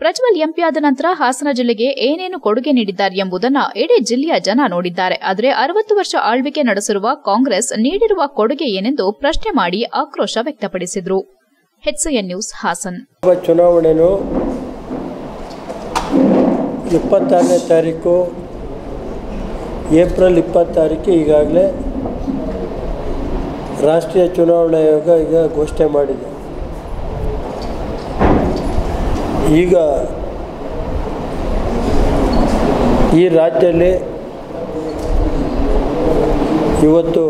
ಪ್ರಜ್ವಲ್ ಎಂಪಿಯಾದ ನಂತರ ಹಾಸನ ಜಿಲ್ಲೆಗೆ ಏನೇನು ಕೊಡುಗೆ ನೀಡಿದ್ದಾರೆ ಎಂಬುದನ್ನ ಇಡೀ ಜಿಲ್ಲೆಯ ಜನ ನೋಡಿದ್ದಾರೆ. ಆದರೆ ಅರವತ್ತು ವರ್ಷ ಆಳ್ವಿಕೆ ನಡೆಸಿರುವ ಕಾಂಗ್ರೆಸ್ ನೀಡಿರುವ ಕೊಡುಗೆ ಏನೆಂದು ಪ್ರಶ್ನೆ ಮಾಡಿ ಆಕ್ರೋಶ ವ್ಯಕ್ತಪಡಿಸಿದ್ರು. ನ್ಯೂಸ್ ಹಾಸನ್. ಚುನಾವಣೆನೂ ಇಪ್ಪತ್ತಾರನೇ ತಾರೀಕು, ಏಪ್ರಿಲ್ ಇಪ್ಪತ್ತಾರಕ್ಕೆ ಈಗಾಗಲೇ ರಾಷ್ಟ್ರೀಯ ಚುನಾವಣಾ ಆಯೋಗ ಈಗ ಘೋಷಣೆ ಮಾಡಿದೆ. ಈಗ ಈ ರಾಜ್ಯದಲ್ಲಿ ಇವತ್ತು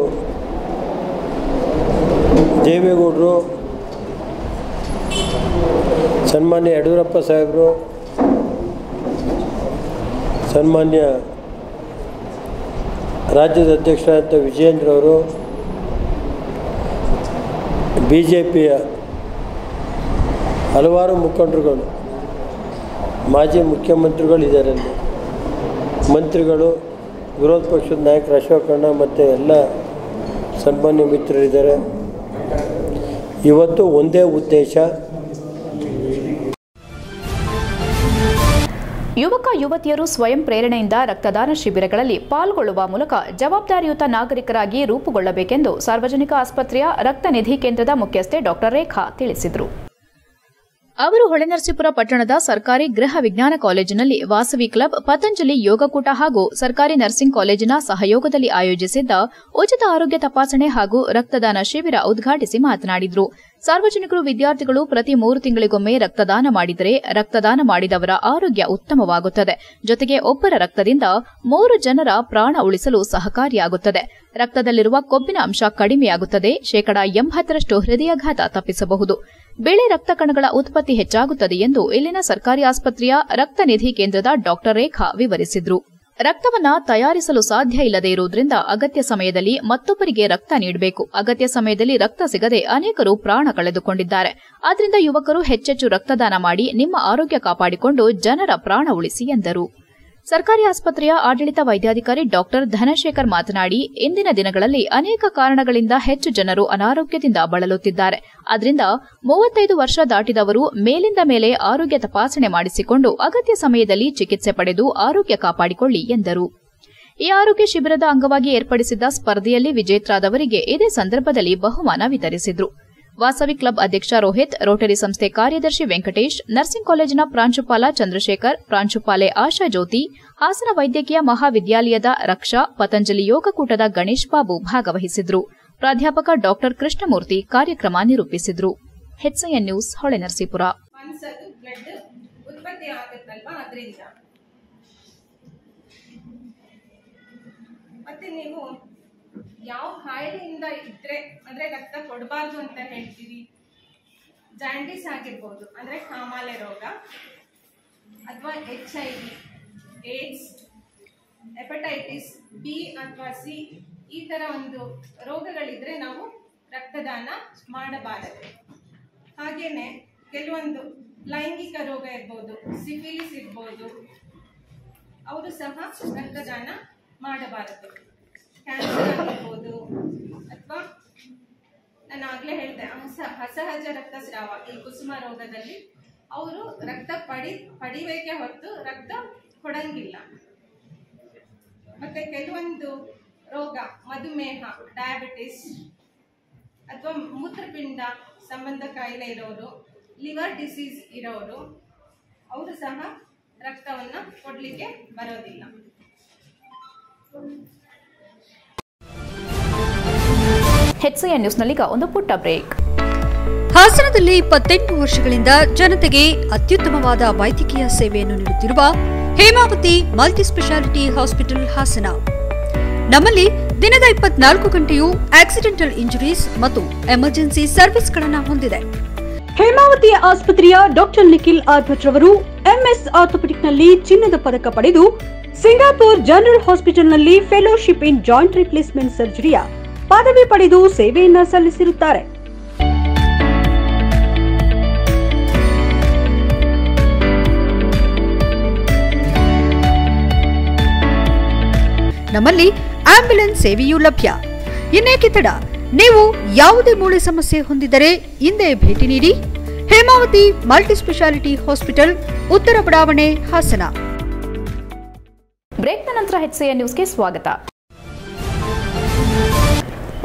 ದೇವೇಗೌಡರು, ಸನ್ಮಾನ್ಯ ಯಡಿಯೂರಪ್ಪ ಸಾಹೇಬರು, ಸನ್ಮಾನ್ಯ ರಾಜ್ಯದ ಅಧ್ಯಕ್ಷರಾದಂಥ ವಿಜಯೇಂದ್ರ ಅವರು ಬಿ ಜೆ ಪಿಯ ಹಲವಾರು ಮುಖಂಡರುಗಳು, ಮಾಜಿ ಮುಖ್ಯಮಂತ್ರಿಗಳು ಇದ್ದಾರೆ ಅಲ್ಲಿ ಮಂತ್ರಿಗಳು, ವಿರೋಧ ಪಕ್ಷದ ನಾಯಕರು ಅಶೋಕಣ್ಣ ಮತ್ತು ಎಲ್ಲ ಸನ್ಮಾನ್ಯ ಮಿತ್ರರಿದ್ದಾರೆ. ಇವತ್ತು ಒಂದೇ ಉದ್ದೇಶ ಯುವಕ ಯುವತಿಯರು ಸ್ವಯಂ ಪ್ರೇರಣೆಯಿಂದ ರಕ್ತದಾನ ಶಿಬಿರಗಳಲ್ಲಿ ಪಾಲ್ಗೊಳ್ಳುವ ಮೂಲಕ ಜವಾಬ್ದಾರಿಯುತ ನಾಗರಿಕರಾಗಿ ರೂಪುಗೊಳ್ಳಬೇಕೆಂದು ಸಾರ್ವಜನಿಕ ಆಸ್ಪತ್ರೆಯ ರಕ್ತ ನಿಧಿ ಕೇಂದ್ರದ ಮುಖ್ಯಸ್ಥೆ ಡಾ ರೇಖಾ ತಿಳಿಸಿದರು. ಅವರು ಹೊಳೆನರಸೀಪುರ ಪಟ್ಟಣದ ಸರ್ಕಾರಿ ಗೃಹ ವಿಜ್ಞಾನ ಕಾಲೇಜಿನಲ್ಲಿ ವಾಸವಿ ಕ್ಲಬ್, ಪತಂಜಲಿ ಯೋಗಕೂಟ ಹಾಗೂ ಸರ್ಕಾರಿ ನರ್ಸಿಂಗ್ ಕಾಲೇಜಿನ ಸಹಯೋಗದಲ್ಲಿ ಆಯೋಜಿಸಿದ್ದ ಉಚಿತ ಆರೋಗ್ಯ ತಪಾಸಣೆ ಹಾಗೂ ರಕ್ತದಾನ ಶಿಬಿರ ಉದ್ಘಾಟಿಸಿ ಮಾತನಾಡಿದರು. ಸಾರ್ವಜನಿಕರು ವಿದ್ಯಾರ್ಥಿಗಳು ಪ್ರತಿ ಮೂರು ತಿಂಗಳಿಗೊಮ್ಮೆ ರಕ್ತದಾನ ಮಾಡಿದರೆ ರಕ್ತದಾನ ಮಾಡಿದವರ ಆರೋಗ್ಯ ಉತ್ತಮವಾಗುತ್ತದೆ. ಜೊತೆಗೆ ಒಬ್ಬರ ರಕ್ತದಿಂದ ಮೂರು ಜನರ ಪ್ರಾಣ ಉಳಿಸಲು ಸಹಕಾರಿಯಾಗುತ್ತದೆ. ರಕ್ತದಲ್ಲಿರುವ ಕೊಬ್ಬಿನ ಅಂಶ ಕಡಿಮೆಯಾಗುತ್ತದೆ. ಶೇಕಡಾ ಎಂಬತ್ತರಷ್ಟು ಹೃದಯಾಘಾತ ತಪ್ಪಿಸಬಹುದು. ಬಿಳಿ ರಕ್ತ ಕಣಗಳ ಉತ್ಪತ್ತಿ ಹೆಚ್ಚಾಗುತ್ತದೆ ಎಂದು ಇಲ್ಲಿನ ಸರ್ಕಾರಿ ಆಸ್ಪತ್ರೆಯ ರಕ್ತ ನಿಧಿ ಕೇಂದ್ರದ ಡಾ. ರೇಖಾ ವಿವರಿಸಿದ್ರು. ರಕ್ತವನ್ನ ತಯಾರಿಸಲು ಸಾಧ್ಯ ಇಲ್ಲದೇ ಇರುವುದರಿಂದ ಅಗತ್ಯ ಸಮಯದಲ್ಲಿ ಮತ್ತೊಬ್ಬರಿಗೆ ರಕ್ತ ನೀಡಬೇಕು. ಅಗತ್ಯ ಸಮಯದಲ್ಲಿ ರಕ್ತ ಸಿಗದೆ ಅನೇಕರು ಪ್ರಾಣ ಕಳೆದುಕೊಂಡಿದ್ದಾರೆ. ಆದ್ದರಿಂದ ಯುವಕರು ಹೆಚ್ಚೆಚ್ಚು ರಕ್ತದಾನ ಮಾಡಿ ನಿಮ್ಮ ಆರೋಗ್ಯ ಕಾಪಾಡಿಕೊಂಡು ಜನರ ಪ್ರಾಣ ಉಳಿಸಿ ಎಂದರು. ಸರ್ಕಾರಿ ಆಸ್ಪತ್ರೆಯ ಆಡಳಿತ ವೈದ್ಯಾಧಿಕಾರಿ ಡಾಕ್ಟರ್ ಧನಶೇಖರ್ ಮಾತನಾಡಿ, ಇಂದಿನ ದಿನಗಳಲ್ಲಿ ಅನೇಕ ಕಾರಣಗಳಿಂದ ಹೆಚ್ಚು ಜನರು ಅನಾರೋಗ್ಯದಿಂದ ಬಳಲುತ್ತಿದ್ದಾರೆ. ಅದರಿಂದ ಮೂವತ್ತೈದು ವರ್ಷ ದಾಟಿದವರು ಮೇಲಿಂದ ಮೇಲೆ ಆರೋಗ್ಯ ತಪಾಸಣೆ ಮಾಡಿಸಿಕೊಂಡು ಅಗತ್ಯ ಸಮಯದಲ್ಲಿ ಚಿಕಿತ್ಸೆ ಪಡೆದು ಆರೋಗ್ಯ ಕಾಪಾಡಿಕೊಳ್ಳಿ ಎಂದರು. ಈ ಆರೋಗ್ಯ ಶಿಬಿರದ ಅಂಗವಾಗಿ ಏರ್ಪಡಿಸಿದ್ದ ಸ್ಪರ್ಧೆಯಲ್ಲಿ ವಿಜೇತರಾದವರಿಗೆ ಇದೇ ಸಂದರ್ಭದಲ್ಲಿ ಬಹುಮಾನ ವಿತರಿಸಿದ್ರು. ವಾಸವಿ ಕ್ಲಬ್ ಅಧ್ಯಕ್ಷ ರೋಹಿತ್, ರೋಟರಿ ಸಂಸ್ಥೆ ಕಾರ್ಯದರ್ಶಿ ವೆಂಕಟೇಶ್, ನರ್ಸಿಂಗ್ ಕಾಲೇಜಿನ ಪ್ರಾಂಶುಪಾಲ ಚಂದ್ರಶೇಖರ್, ಪ್ರಾಂಶುಪಾಲೆ ಆಶಾ ಜ್ಯೋತಿ, ಹಾಸನ ವೈದ್ಯಕೀಯ ಮಹಾವಿದ್ಯಾಲಯದ ರಕ್ಷಾ, ಪತಂಜಲಿ ಯೋಗಕೂಟದ ಗಣೇಶ್ ಬಾಬು ಭಾಗವಹಿಸಿದ್ರು. ಪ್ರಾಧ್ಯಾಪಕ ಡಾಕ್ಟರ್ ಕೃಷ್ಣಮೂರ್ತಿ ಕಾರ್ಯಕ್ರಮ ನಿರೂಪಿಸಿದ್ರು. ನ್ಯೂಸ್, ಹೊಳೆನರಸೀಪುರ. ಮತ್ತೆ ನೀವು ಯಾವ ಕಾಯಿಲೆಯಿಂದ ಇದ್ರೆ, ಅಂದ್ರೆ ರಕ್ತ ಕೊಡಬಾರ್ದು ಅಂತ ಹೇಳ್ತೀವಿ ಜಾಂಡಿಸ್ ಆಗಿರ್ಬೋದು, ಅಂದ್ರೆ ಕಾಮಾಲೆ ರೋಗ, ಅಥವಾ H I V AIDS hepatitis B ಅಥವಾ ಸಿ ಈ ತರ ಒಂದು ರೋಗಗಳಿದ್ರೆ ನಾವು ರಕ್ತದಾನ ಮಾಡಬಾರದು. ಹಾಗೇನೆ ಕೆಲವೊಂದು ಲೈಂಗಿಕ ರೋಗ ಇರ್ಬೋದು, ಸಿಫಿಲಿಸ್ ಇರ್ಬೋದು, ಅವರು ಸಹ ರಕ್ತದಾನ ಮಾಡಬಾರದು. ಕ್ಯಾನ್ಸರ್ ಆಗಿರ್ಬೋದು ಅಥವಾ ನಾನು ಆಗ್ಲೇ ಹೇಳಿದೆ ಅಸ ಅಸಹಜ ರಕ್ತಸ್ರಾವ ಈ ಕುಸುಮ ರೋಗದಲ್ಲಿ ಅವರು ರಕ್ತ ಪಡಿ ಪಡಿಬೇಕೆ ಹೊರತು ರಕ್ತ ಕೊಡಂಗಿಲ್ಲ. ಮತ್ತೆ ಕೆಲವೊಂದು ರೋಗ ಮಧುಮೇಹ ಡಯಾಬಿಟಿಸ್ ಅಥವಾ ಮೂತ್ರಪಿಂಡ ಸಂಬಂಧ ಕಾಯಿಲೆ ಇರೋರು ಲಿವರ್ ಡಿಸೀಸ್ ಇರೋರು ಅವರು ಸಹ ರಕ್ತವನ್ನು ಕೊಡಲಿಕ್ಕೆ ಬರೋದಿಲ್ಲ. ಹೆಚ್ಐಎನ್ ನ್ಯೂಸ್ನಲ್ಲೀಗ ಒಂದು ಪುಟ್ಟ ಬ್ರೇಕ್. ಹಾಸನದಲ್ಲಿ ಇಪ್ಪತ್ತೆಂಟು ವರ್ಷಗಳಿಂದ ಜನತೆಗೆ ಅತ್ಯುತ್ತಮವಾದ ವೈದ್ಯಕೀಯ ಸೇವೆಯನ್ನು ನೀಡುತ್ತಿರುವ Hemavathi multi speciality hospital Hassan. ನಮ್ಮಲ್ಲಿ ದಿನದ ಇಪ್ಪತ್ನಾಲ್ಕು ಗಂಟೆಯೂ ಆಕ್ಸಿಡೆಂಟಲ್ ಇಂಜುರೀಸ್ ಮತ್ತು ಎಮರ್ಜೆನ್ಸಿ ಸರ್ವಿಸ್ಗಳನ್ನು ಹೊಂದಿದೆ. ಹೇಮಾವತಿ ಆಸ್ಪತ್ರೆಯ ಡಾಕ್ಟರ್ ನಿಖಿಲ್ ಆರ್ಭಟ್ ರವರು ಎಂಎಸ್ ಆರ್ಥೋಪೆಡಿಕ್ನಲ್ಲಿ ಚಿನ್ನದ ಪದಕ ಪಡೆದು ಸಿಂಗಾಪುರ್ ಜನರಲ್ ಹಾಸ್ಪಿಟಲ್ನಲ್ಲಿ ಫೆಲೋಶಿಪ್ ಇನ್ ಜಾಯಿಂಟ್ ರಿಪ್ಲೇಸ್ಮೆಂಟ್ ಸರ್ಜರಿಯ ಪದವಿ ಪಡೆದು ಸೇವೆಯನ್ನ ಸಲ್ಲಿಸಿರುತ್ತಾರೆ. ನಮ್ಮಲ್ಲಿ ಆಂಬ್ಯುಲೆನ್ಸ್ ಸೇವೆಯೂ ಲಭ್ಯ. ಇನ್ನೇಕೆ ತಡ? ನೀವು ಯಾವುದೇ ಮೂಳೆ ಸಮಸ್ಯೆ ಹೊಂದಿದರೆ ಹಿಂದೆ ಭೇಟಿ ನೀಡಿ. ಹೇಮಾವತಿ ಮಲ್ಟಿ ಸ್ಪೆಷಾಲಿಟಿ ಹಾಸ್ಪಿಟಲ್ ಉತ್ತರ ಬಡಾವಣೆ ಹಾಸನ. ಬ್ರೇಕ್ನ ನಂತರ ಹೆಚ್ಸಿಎನ್ ನ್ಯೂಸ್ಗೆ ಸ್ವಾಗತ.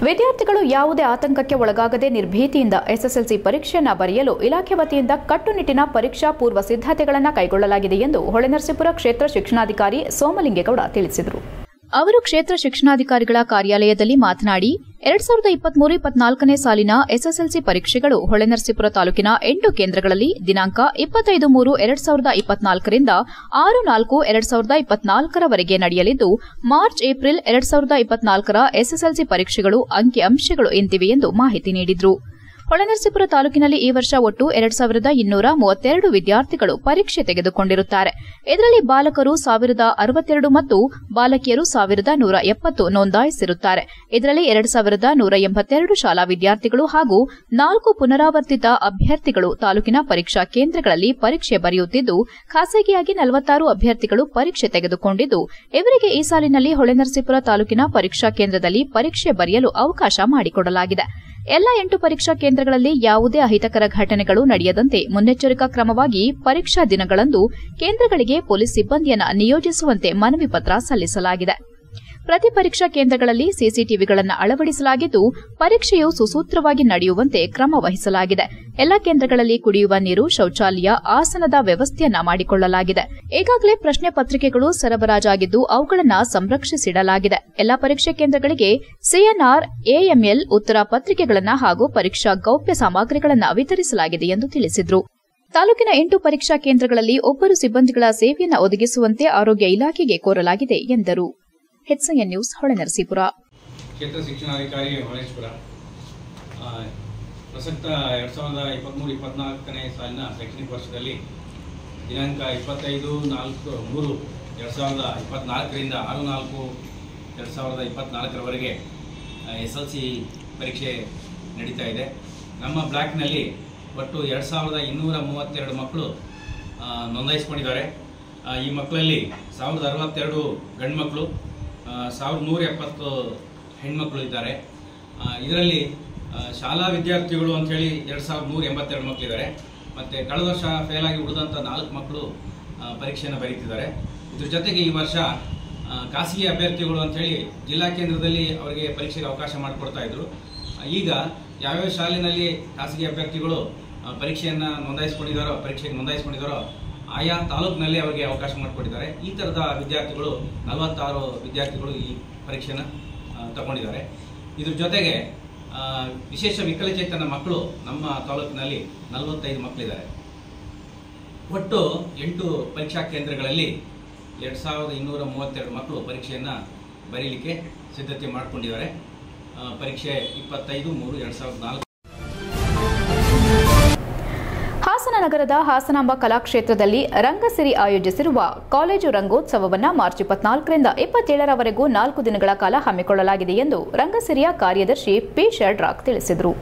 ವಿದ್ಯಾರ್ಥಿಗಳು ಯಾವುದೇ ಆತಂಕಕ್ಕೆ ಒಳಗಾಗದೆ ನಿರ್ಭೀತಿಯಿಂದ ಎಸ್ಎಸ್ಎಲ್ಸಿ ಪರೀಕ್ಷೆಯನ್ನು ಬರೆಯಲು ಇಲಾಖೆ ವತಿಯಿಂದ ಕಟ್ಟುನಿಟ್ಟಿನ ಪರೀಕ್ಷಾ ಪೂರ್ವ ಸಿದ್ಧತೆಗಳನ್ನು ಕೈಗೊಳ್ಳಲಾಗಿದೆ ಎಂದು ಹೊಳೆನರಸೀಪುರ ಕ್ಷೇತ್ರ ಶಿಕ್ಷಣಾಧಿಕಾರಿ ಸೋಮಲಿಂಗೇಗೌಡ ತಿಳಿಸಿದರು. ಅವರು ಕ್ಷೇತ್ರ ಶಿಕ್ಷಣಾಧಿಕಾರಿಗಳ ಕಾರ್ಯಾಲಯದಲ್ಲಿ ಮಾತನಾಡಿ, ಎರಡ್ ಸಾವಿರದ ಇಪ್ಪತ್ಮೂರು ಇಪ್ಪತ್ನಾಲ್ಕನೇ ಸಾಲಿನ ಎಸ್ಎಸ್ಎಲ್ಸಿ ಪರೀಕ್ಷೆಗಳು ಹೊಳೆನರಸೀಪುರ ತಾಲೂಕಿನ ಎಂಟು ಕೇಂದ್ರಗಳಲ್ಲಿ ದಿನಾಂಕ ಇಪ್ಪತ್ತೈದು ಮೂರು ಎರಡ್ ಸಾವಿರದ ಇಪ್ಪತ್ನಾಲ್ಕರಿಂದ ಆರು ನಾಲ್ಕು ಎರಡ್ ಸಾವಿರದ ಇಪ್ಪತ್ನಾಲ್ಕರವರೆಗೆ ನಡೆಯಲಿದ್ದು, ಮಾರ್ಚ್ ಏಪ್ರಿಲ್ ಎರಡ್ ಸಾವಿರದ ಇಪ್ಪತ್ನಾಲ್ಕರ ಎಸ್ಎಸ್ಎಲ್ಸಿ ಪರೀಕ್ಷೆಗಳು ಅಂಕಿಅಂಶಗಳು ಎಂದಿವೆ ಎಂದು ಮಾಹಿತಿ ನೀಡಿದರು. ಹೊಳೆನರಸೀಪುರ ತಾಲೂಕಿನಲ್ಲಿ ಈ ವರ್ಷ ಒಟ್ಟು ಎರಡ್ ಸಾವಿರದ ಇನ್ನೂರ ಮೂವತ್ತೆರಡು ವಿದ್ಯಾರ್ಥಿಗಳು ಪರೀಕ್ಷೆ ತೆಗೆದುಕೊಂಡಿರುತ್ತಾರೆ. ಇದರಲ್ಲಿ ಬಾಲಕರು ಸಾವಿರದ ಅರವತ್ತೆರಡು ಮತ್ತು ಬಾಲಕಿಯರು ಸಾವಿರದ ನೂರ ಎಪ್ಪತ್ತು ನೋಂದಾಯಿಸಿರುತ್ತಾರೆ. ಇದರಲ್ಲಿ ಎರಡ್ ಸಾವಿರದ ನೂರ ಎಂಬತ್ತೆರಡು ಶಾಲಾ ವಿದ್ಯಾರ್ಥಿಗಳು ಹಾಗೂ ನಾಲ್ಕು ಪುನರಾವರ್ತಿತ ಅಭ್ಯರ್ಥಿಗಳು ತಾಲೂಕಿನ ಪರೀಕ್ಷಾ ಕೇಂದ್ರಗಳಲ್ಲಿ ಪರೀಕ್ಷೆ ಬರೆಯುತ್ತಿದ್ದು, ಖಾಸಗಿಯಾಗಿ ನಲವತ್ತಾರು ಅಭ್ಯರ್ಥಿಗಳು ಪರೀಕ್ಷೆ ತೆಗೆದುಕೊಂಡಿದ್ದು, ಇವರಿಗೆ ಈ ಸಾಲಿನಲ್ಲಿ ಹೊಳೆನರಸೀಪುರ ತಾಲೂಕಿನ ಪರೀಕ್ಷಾ ಕೇಂದ್ರದಲ್ಲಿ ಪರೀಕ್ಷೆ ಬರೆಯಲು ಅವಕಾಶ ಮಾಡಿಕೊಡಲಾಗಿದೆ. ಎಲ್ಲ ಎಂಟು ಪರೀಕ್ಷಾ ಕೇಂದ್ರಗಳಲ್ಲಿ ಯಾವುದೇ ಅಹಿತಕರ ಘಟನೆಗಳು ನಡೆಯದಂತೆ ಮುನ್ನೆಚ್ಚರಿಕಾ ಕ್ರಮವಾಗಿ ಪರೀಕ್ಷಾ ದಿನಗಳಂದು ಕೇಂದ್ರಗಳಿಗೆ ಪೊಲೀಸ್ ಸಿಬ್ಬಂದಿಯನ್ನು ನಿಯೋಜಿಸುವಂತೆ ಮನವಿ ಪತ್ರ ಸಲ್ಲಿಸಲಾಗಿದೆ. ಪ್ರತಿ ಪರೀಕ್ಷಾ ಕೇಂದ್ರಗಳಲ್ಲಿ ಸಿಸಿಟಿವಿಗಳನ್ನು ಅಳವಡಿಸಲಾಗಿದ್ದು, ಪರೀಕ್ಷೆಯು ಸುಸೂತ್ರವಾಗಿ ನಡೆಯುವಂತೆ ಕ್ರಮ ವಹಿಸಲಾಗಿದೆ. ಎಲ್ಲ ಕೇಂದ್ರಗಳಲ್ಲಿ ಕುಡಿಯುವ ನೀರು, ಶೌಚಾಲಯ, ಆಸನದ ವ್ಯವಸ್ಥೆಯನ್ನ ಮಾಡಿಕೊಳ್ಳಲಾಗಿದೆ. ಈಗಾಗಲೇ ಪ್ರಶ್ನೆ ಪತ್ರಿಕೆಗಳು ಸರಬರಾಜಾಗಿದ್ದು, ಅವುಗಳನ್ನು ಸಂರಕ್ಷಿಸಿಡಲಾಗಿದೆ. ಎಲ್ಲಾ ಪರೀಕ್ಷಾ ಕೇಂದ್ರಗಳಿಗೆ ಸಿಎನ್ಆರ್ ಎಎಂಎಲ್ ಉತ್ತರ ಪತ್ರಿಕೆಗಳನ್ನು ಹಾಗೂ ಪರೀಕ್ಷಾ ಗೌಪ್ಯ ಸಾಮಗ್ರಿಗಳನ್ನು ವಿತರಿಸಲಾಗಿದೆ ಎಂದು ತಿಳಿಸಿದರು. ತಾಲೂಕಿನ ಎಂಟು ಪರೀಕ್ಷಾ ಕೇಂದ್ರಗಳಲ್ಲಿ ಒಬ್ಬರು ಸಿಬ್ಬಂದಿಗಳ ಸೇವೆಯನ್ನು ಒದಗಿಸುವಂತೆ ಆರೋಗ್ಯ ಇಲಾಖೆಗೆ ಕೋರಲಾಗಿದೆ ಎಂದರು. HIN news Holenarasipura. ಕ್ಷೇತ್ರ ಶಿಕ್ಷಣಾಧಿಕಾರಿ ಹೊಳೇಶ್ವರ ಪ್ರಸಕ್ತ ಎರಡು ಸಾವಿರದ ಇಪ್ಪತ್ತ್ಮೂರು ಇಪ್ಪತ್ನಾಲ್ಕನೇ ಸಾಲಿನ ಶೈಕ್ಷಣಿಕ ವರ್ಷದಲ್ಲಿ ದಿನಾಂಕ ಇಪ್ಪತ್ತೈದು, ನಾಲ್ಕು, ಮೂರು, ಎರಡು ಸಾವಿರದ ಇಪ್ಪತ್ತ್ನಾಲ್ಕರಿಂದ ಆರು, ನಾಲ್ಕು, ಎರಡು ಸಾವಿರದ ಇಪ್ಪತ್ತ್ನಾಲ್ಕರವರೆಗೆ ಎಸ್ ಎಲ್ ಸಿ ಪರೀಕ್ಷೆ ನಡೀತಾ ಇದೆ. ನಮ್ಮ ಬ್ಲಾಕ್ನಲ್ಲಿ ಒಟ್ಟು ಎರಡು ಸಾವಿರದ ಇನ್ನೂರ ಮೂವತ್ತೆರಡು ಮಕ್ಕಳು ನೋಂದಾಯಿಸ್ಕೊಂಡಿದ್ದಾರೆ. ಈ ಮಕ್ಕಳಲ್ಲಿ ಸಾವಿರದ ಅರವತ್ತೆರಡು ಗಂಡು ಮಕ್ಕಳು ಸಾವಿರದ ನೂರ ಎಪ್ಪತ್ತು ಹೆಣ್ಮಕ್ಳು ಇದ್ದಾರೆ ಇದರಲ್ಲಿ ಶಾಲಾ ವಿದ್ಯಾರ್ಥಿಗಳು ಅಂಥೇಳಿ ಎರಡು ಸಾವಿರದ ನೂರ ಎಂಬತ್ತೆರಡು ಮಕ್ಕಳಿದ್ದಾರೆ ಮತ್ತು ಕಳೆದ ವರ್ಷ ಫೇಲಾಗಿ ಉಳಿದಂಥ ನಾಲ್ಕು ಮಕ್ಕಳು ಪರೀಕ್ಷೆಯನ್ನು ಬರೀತಿದ್ದಾರೆ. ಇದ್ರ ಜೊತೆಗೆ ಈ ವರ್ಷ ಖಾಸಗಿ ಅಭ್ಯರ್ಥಿಗಳು ಅಂಥೇಳಿ ಜಿಲ್ಲಾ ಕೇಂದ್ರದಲ್ಲಿ ಅವರಿಗೆ ಪರೀಕ್ಷೆಗೆ ಅವಕಾಶ ಮಾಡಿಕೊಡ್ತಾ ಇದ್ರು. ಈಗ ಯಾವ್ಯಾವ ಶಾಲಿನಲ್ಲಿ ಖಾಸಗಿ ಅಭ್ಯರ್ಥಿಗಳು ಪರೀಕ್ಷೆಯನ್ನು ನೋಂದಾಯಿಸ್ಕೊಂಡಿದ್ದಾರೋ, ಪರೀಕ್ಷೆಗೆ ನೋಂದಾಯಿಸ್ಕೊಂಡಿದ್ದಾರೋ ಆಯಾ ತಾಲೂಕಿನಲ್ಲಿ ಅವರಿಗೆ ಅವಕಾಶ ಮಾಡಿಕೊಟ್ಟಿದ್ದಾರೆ. ಈ ಥರದ ವಿದ್ಯಾರ್ಥಿಗಳು, ನಲವತ್ತಾರು ವಿದ್ಯಾರ್ಥಿಗಳು ಈ ಪರೀಕ್ಷೆನ ತಗೊಂಡಿದ್ದಾರೆ. ಇದ್ರ ಜೊತೆಗೆ ವಿಶೇಷ ವಿಕಲಚೇತನ ಮಕ್ಕಳು ನಮ್ಮ ತಾಲೂಕಿನಲ್ಲಿ ನಲವತ್ತೈದು ಮಕ್ಕಳಿದ್ದಾರೆ. ಒಟ್ಟು ಎಂಟು ಪರೀಕ್ಷಾ ಕೇಂದ್ರಗಳಲ್ಲಿ ಎರಡು ಸಾವಿರದ ಇನ್ನೂರ ಮೂವತ್ತೆರಡು ಮಕ್ಕಳು ಪರೀಕ್ಷೆಯನ್ನು ಬರೀಲಿಕ್ಕೆ ಸಿದ್ಧತೆ ಮಾಡಿಕೊಂಡಿದ್ದಾರೆ. ಪರೀಕ್ಷೆ ಇಪ್ಪತ್ತೈದು ಮೂರು ಎರಡು ಸಾವಿರದ ನಾಲ್ಕು. ನಗರದ ಹಾಸನಾಂಬ ಕಲಾಕ್ಷೇತ್ರದಲ್ಲಿ ರಂಗಸಿರಿ ಆಯೋಜಿಸಿರುವ ಕಾಲೇಜು ರಂಗೋತ್ಸವವನ್ನು ಮಾರ್ಚ್ ಇಪ್ಪತ್ನಾಲ್ಕರಿಂದ ಇಪ್ಪತ್ತೇಳರವರೆಗೂ ನಾಲ್ಕು ದಿನಗಳ ಕಾಲ ಹಮ್ಮಿಕೊಳ್ಳಲಾಗಿದೆ ಎಂದು ರಂಗಸಿರಿಯ ಕಾರ್ಯದರ್ಶಿ ಪಿ ಶೆಡ್ರಾಕ್ ತಿಳಿಸಿದರು.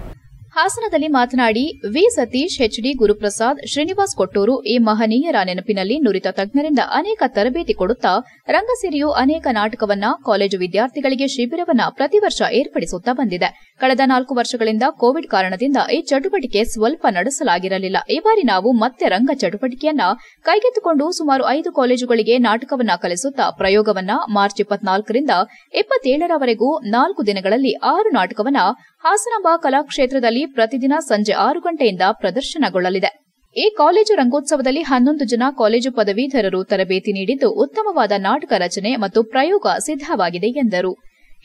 ಹಾಸನದಲ್ಲಿ ಮಾತನಾಡಿ, ವಿ. ಸತೀಶ್ ಎಚ್ಡಿ ಗುರುಪ್ರಸಾದ್, ಶ್ರೀನಿವಾಸ್ ಕೊಟ್ಟೂರು ಈ ಮಹನೀಯರ ನೆನಪಿನಲ್ಲಿ ನುರಿತ ತಜ್ಞರಿಂದ ಅನೇಕ ತರಬೇತಿ ಕೊಡುತ್ತಾ, ರಂಗಸಿರಿಯು ಅನೇಕ ನಾಟಕವನ್ನ, ಕಾಲೇಜು ವಿದ್ಯಾರ್ಥಿಗಳಿಗೆ ಶಿಬಿರವನ್ನ ಪ್ರತಿ ವರ್ಷ ಏರ್ಪಡಿಸುತ್ತಾ ಬಂದಿದೆ. ಕಳೆದ ನಾಲ್ಕು ವರ್ಷಗಳಿಂದ ಕೋವಿಡ್ ಕಾರಣದಿಂದ ಈ ಚಟುವಟಿಕೆ ಸ್ವಲ್ಪ ನಡೆಸಲಾಗಿರಲಿಲ್ಲ. ಈ ಬಾರಿ ನಾವು ಮತ್ತೆ ರಂಗ ಚಟುವಟಿಕೆಯನ್ನ ಕೈಗೆತ್ತಿಕೊಂಡು ಸುಮಾರು ಐದು ಕಾಲೇಜುಗಳಿಗೆ ನಾಟಕವನ್ನ ಕಲಿಸುತ್ತಾ ಪ್ರಯೋಗವನ್ನ ಮಾರ್ಚ್ ಇಪ್ಪತ್ನಾಲ್ಕರಿಂದ ಇಪ್ಪತ್ತೇಳರವರೆಗೂ ನಾಲ್ಕು ದಿನಗಳಲ್ಲಿ ಆರು ನಾಟಕವನ್ನ ಹಾಸನಾಂಬ ಕಲಾಕ್ಷೇತ್ರದಲ್ಲಿ ಪ್ರತಿದಿನ ಸಂಜೆ ಆರು ಗಂಟೆಯಿಂದ ಪ್ರದರ್ಶನಗೊಳ್ಳಲಿದೆ. ಈ ಕಾಲೇಜು ರಂಗೋತ್ಸವದಲ್ಲಿ ಹನ್ನೊಂದು ಜನ ಕಾಲೇಜು ಪದವೀಧರರು ತರಬೇತಿ ನೀಡಿದ್ದು ಉತ್ತಮವಾದ ನಾಟಕ ರಚನೆ ಮತ್ತು ಪ್ರಯೋಗ ಸಿದ್ದವಾಗಿದೆ ಎಂದರು.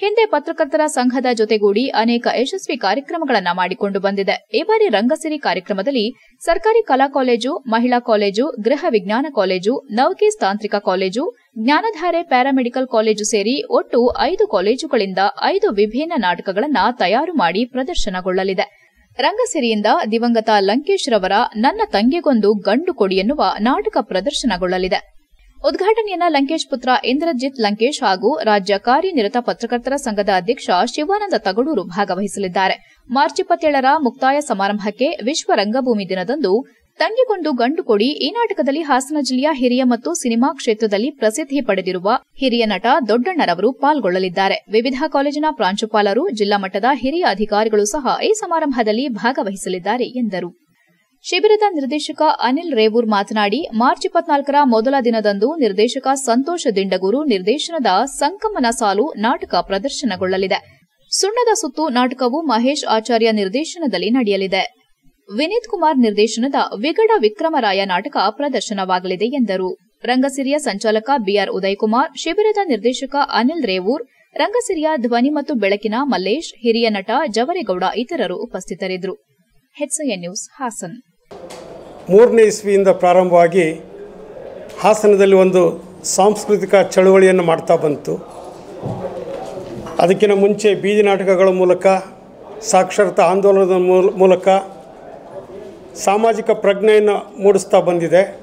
ಹಿಂದೆ ಪತ್ರಕರ್ತರ ಸಂಘದ ಜೊತೆಗೂಡಿ ಅನೇಕ ಯಶಸ್ವಿ ಕಾರ್ಯಕ್ರಮಗಳನ್ನು ಮಾಡಿಕೊಂಡು ಬಂದಿದೆ. ಈ ಬಾರಿ ರಂಗಸಿರಿ ಕಾರ್ಯಕ್ರಮದಲ್ಲಿ ಸರ್ಕಾರಿ ಕಲಾ ಕಾಲೇಜು, ಮಹಿಳಾ ಕಾಲೇಜು, ಗೃಹ ವಿಜ್ಞಾನ ಕಾಲೇಜು, ನವಕೇಸ್ ತಾಂತ್ರಿಕ ಕಾಲೇಜು, ಜ್ಞಾನಧಾರೆ ಪ್ಯಾರಾಮೆಡಿಕಲ್ ಕಾಲೇಜು ಸೇರಿ ಒಟ್ಟು ಐದು ಕಾಲೇಜುಗಳಿಂದ ಐದು ವಿಭಿನ್ನ ನಾಟಕಗಳನ್ನು ತಯಾರು ಮಾಡಿ ಪ್ರದರ್ಶನಗೊಳ್ಳಲಿದೆ. ರಂಗಸಿರಿಯಿಂದ ದಿವಂಗತ ಲಂಕೇಶ್ ರವರ ನನ್ನ ತಂಗಿಗೊಂದು ಗಂಡು ಕೊಡಿ ಎನ್ನುವ ನಾಟಕ ಪ್ರದರ್ಶನಗೊಳ್ಳಲಿದೆ. ಉದ್ಘಾಟನೆಯನ್ನ ಲಂಕೇಶ್ ಪುತ್ರ ಇಂದ್ರಜಿತ್ ಲಂಕೇಶ್ ಹಾಗೂ ರಾಜ್ಯ ಕಾರ್ಯನಿರತ ಪತ್ರಕರ್ತರ ಸಂಘದ ಅಧ್ಯಕ್ಷ ಶಿವಾನಂದ ತಗಡೂರು ಭಾಗವಹಿಸಲಿದ್ದಾರೆ. ಮಾರ್ಚ್ ಇಪ್ಪತ್ತೇಳರ ಮುಕ್ತಾಯ ಸಮಾರಂಭಕ್ಕೆ ವಿಶ್ವ ರಂಗಭೂಮಿ ದಿನದಂದು ತಂಗಿಕೊಂಡು ಗಂಡು ಕೊಡಿ ಈ ನಾಟಕದಲ್ಲಿ ಹಾಸನ ಜಿಲ್ಲೆಯ ಹಿರಿಯ ಮತ್ತು ಸಿನಿಮಾ ಕ್ಷೇತ್ರದಲ್ಲಿ ಪ್ರಸಿದ್ಧಿ ಪಡೆದಿರುವ ಹಿರಿಯ ನಟ ದೊಡ್ಡಣ್ಣರವರು ಪಾಲ್ಗೊಳ್ಳಲಿದ್ದಾರೆ. ವಿವಿಧ ಕಾಲೇಜಿನ ಪ್ರಾಂಶುಪಾಲರು, ಜಿಲ್ಲಾ ಮಟ್ಟದ ಹಿರಿಯ ಅಧಿಕಾರಿಗಳು ಸಹ ಈ ಸಮಾರಂಭದಲ್ಲಿ ಭಾಗವಹಿಸಲಿದ್ದಾರೆ ಎಂದರು. ಶಿಬಿರದ ನಿರ್ದೇಶಕ ಅನಿಲ್ ರೇವೂರ್ ಮಾತನಾಡಿ, ಮಾರ್ಚ್ ಇಪ್ಪತ್ನಾಲ್ಕರ ಮೊದಲ ದಿನದಂದು ನಿರ್ದೇಶಕ ಸಂತೋಷ ದಿಂಡಗೂರು ನಿರ್ದೇಶನದ ಸಂಕಮನ ಸಾಲು ನಾಟಕ ಪ್ರದರ್ಶನಗೊಳ್ಳಲಿದೆ. ಸುಣ್ಣದ ಸುತ್ತು ನಾಟಕವು ಮಹೇಶ್ ಆಚಾರ್ಯ ನಿರ್ದೇಶನದಲ್ಲಿ ನಡೆಯಲಿದೆ. ವಿನೀತ್ ಕುಮಾರ್ ನಿರ್ದೇಶನದ ವಿಗಡ ವಿಕ್ರಮರಾಯ ನಾಟಕ ಪ್ರದರ್ಶನವಾಗಲಿದೆ ಎಂದರು. ರಂಗಸಿರಿಯ ಸಂಚಾಲಕ ಬಿಆರ್ ಉದಯಕುಮಾರ್, ಶಿಬಿರದ ನಿರ್ದೇಶಕ ಅನಿಲ್ ರೇವೂರ್, ರಂಗಸಿರಿಯ ಧ್ವನಿ ಮತ್ತು ಬೆಳಕಿನ ಮಲ್ಲೇಶ್, ಹಿರಿಯ ನಟ ಜವರೇಗೌಡ ಇತರರು ಉಪಸ್ಥಿತರಿದ್ದರು. ನ್ಯೂಸ್ ಹಾಸನ್. ಮೂರನೇ ಇಸ್ವಿಯಿಂದ ಪ್ರಾರಂಭವಾಗಿ ಹಾಸನದಲ್ಲಿ ಒಂದು ಸಾಂಸ್ಕೃತಿಕ ಚಳುವಳಿಯನ್ನು ಮಾಡ್ತಾ ಬಂತು. ಅದಕ್ಕಿಂತ ಮುಂಚೆ ಬೀದಿ ನಾಟಕಗಳ ಮೂಲಕ, ಸಾಕ್ಷರತಾ ಆಂದೋಲನದ ಮೂಲ, ಮೂಲಕ ಸಾಮಾಜಿಕ ಪ್ರಜ್ಞೆಯನ್ನು ಮೂಡಿಸ್ತಾ ಬಂದಿದೆ.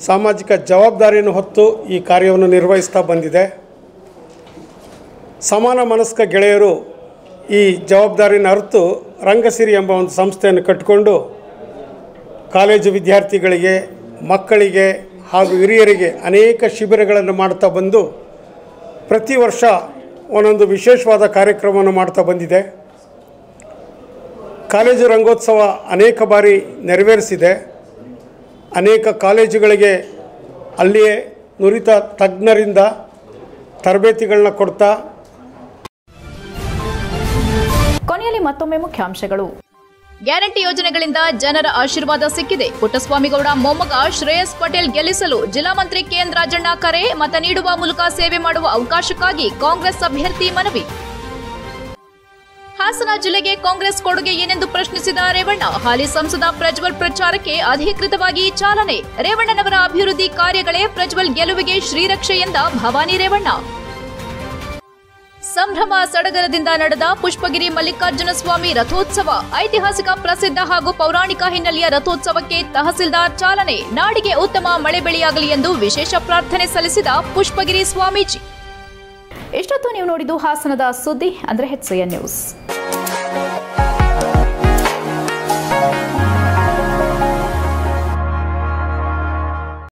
ಸಾಮಾಜಿಕ ಜವಾಬ್ದಾರಿಯನ್ನು ಹೊತ್ತು ಈ ಕಾರ್ಯವನ್ನು ನಿರ್ವಹಿಸ್ತಾ ಬಂದಿದೆ. ಸಮಾನ ಮನಸ್ಕ ಗೆಳೆಯರು ಈ ಜವಾಬ್ದಾರಿಯನ್ನು ಅರ್ತು ರಂಗಸಿರಿ ಎಂಬ ಒಂದು ಸಂಸ್ಥೆಯನ್ನು ಕಟ್ಟಿಕೊಂಡು ಕಾಲೇಜು ವಿದ್ಯಾರ್ಥಿಗಳಿಗೆ, ಮಕ್ಕಳಿಗೆ ಹಾಗೂ ಹಿರಿಯರಿಗೆ ಅನೇಕ ಶಿಬಿರಗಳನ್ನು ಮಾಡ್ತಾ ಬಂದು ಪ್ರತಿ ವರ್ಷ ಒಂದೊಂದು ವಿಶೇಷವಾದ ಕಾರ್ಯಕ್ರಮವನ್ನು ಮಾಡ್ತಾ ಬಂದಿದೆ. ಕಾಲೇಜು ರಂಗೋತ್ಸವ ಅನೇಕ ಬಾರಿ ನೆರವೇರಿಸಿದೆ. ಅನೇಕ ಕಾಲೇಜುಗಳಿಗೆ ಅಲ್ಲಿಯೇ ನುರಿತ ತಜ್ಞರಿಂದ ತರಬೇತಿಗಳನ್ನ ಕೊಡ್ತಾ ಕೊನೆಯಲ್ಲಿ ಮತ್ತೊಮ್ಮೆ ಮುಖ್ಯಾಂಶಗಳು. ಗ್ಯಾರಂಟಿ ಯೋಜನೆಗಳಿಂದ ಜನರ ಆಶೀರ್ವಾದ ಸಿಕ್ಕಿದೆ. ಪುಟ್ಟಸ್ವಾಮಿಗೌಡ, ಮೊಮ್ಮಗ ಶ್ರೇಯಸ್ ಪಟೇಲ್ ಗೆಲ್ಲಿಸಲು ಜಿಲ್ಲಾ ಮಂತ್ರಿ ಕೆಎನ್ ರಾಜಣ್ಣ ಕರೆ ಮತ ನೀಡುವ ಮೂಲಕ ಸೇವೆ ಮಾಡುವ ಅವಕಾಶಕ್ಕಾಗಿ ಕಾಂಗ್ರೆಸ್ ಅಭ್ಯರ್ಥಿ ಮನವಿ. ಹಾಸನ ಜಿಲ್ಲೆಗೆ ಕಾಂಗ್ರೆಸ್ ಕೊಡುಗೆ ಏನೆಂದು ಪ್ರಶ್ನಿಸಿದ ರೇವಣ್ಣ, ಹಾಲಿ ಸಂಸದ ಪ್ರಜ್ವಲ್ ಪ್ರಚಾರಕ್ಕೆ ಅಧಿಕೃತವಾಗಿ ಚಾಲನೆ. ರೇವಣ್ಣನವರ ಅಭಿವೃದ್ಧಿ ಕಾರ್ಯಗಳೇ ಪ್ರಜ್ವಲ್ ಗೆಲುವಿಗೆ ಶ್ರೀರಕ್ಷೆ ಎಂದ ಭವಾನಿ ರೇವಣ್ಣ. ಸಂಭ್ರಮ ಸಡಗರದಿಂದ ನಡೆದ ಪುಷ್ಪಗಿರಿ ಮಲ್ಲಿಕಾರ್ಜುನ ಸ್ವಾಮಿ ರಥೋತ್ಸವ. ಐತಿಹಾಸಿಕ ಪ್ರಸಿದ್ಧ ಹಾಗೂ ಪೌರಾಣಿಕ ಹಿನ್ನೆಲೆಯ ರಥೋತ್ಸವಕ್ಕೆ ತಹಸೀಲ್ದಾರ್ ಚಾಲನೆ. ನಾಡಿಗೆ ಉತ್ತಮ ಮಳೆ ಬೆಳೆಯಾಗಲಿ ಎಂದು ವಿಶೇಷ ಪ್ರಾರ್ಥನೆ ಸಲ್ಲಿಸಿದ ಪುಷ್ಪಗಿರಿ ಸ್ವಾಮೀಜಿ. ಇಷ್ಟೊತ್ತು ನೀವು ನೋಡಿದ್ದು ಹಾಸನದ ಸುದ್ದಿ, ಅಂದ್ರೆ ಹೆಚ್ಸಿಯ ನ್ಯೂಸ್.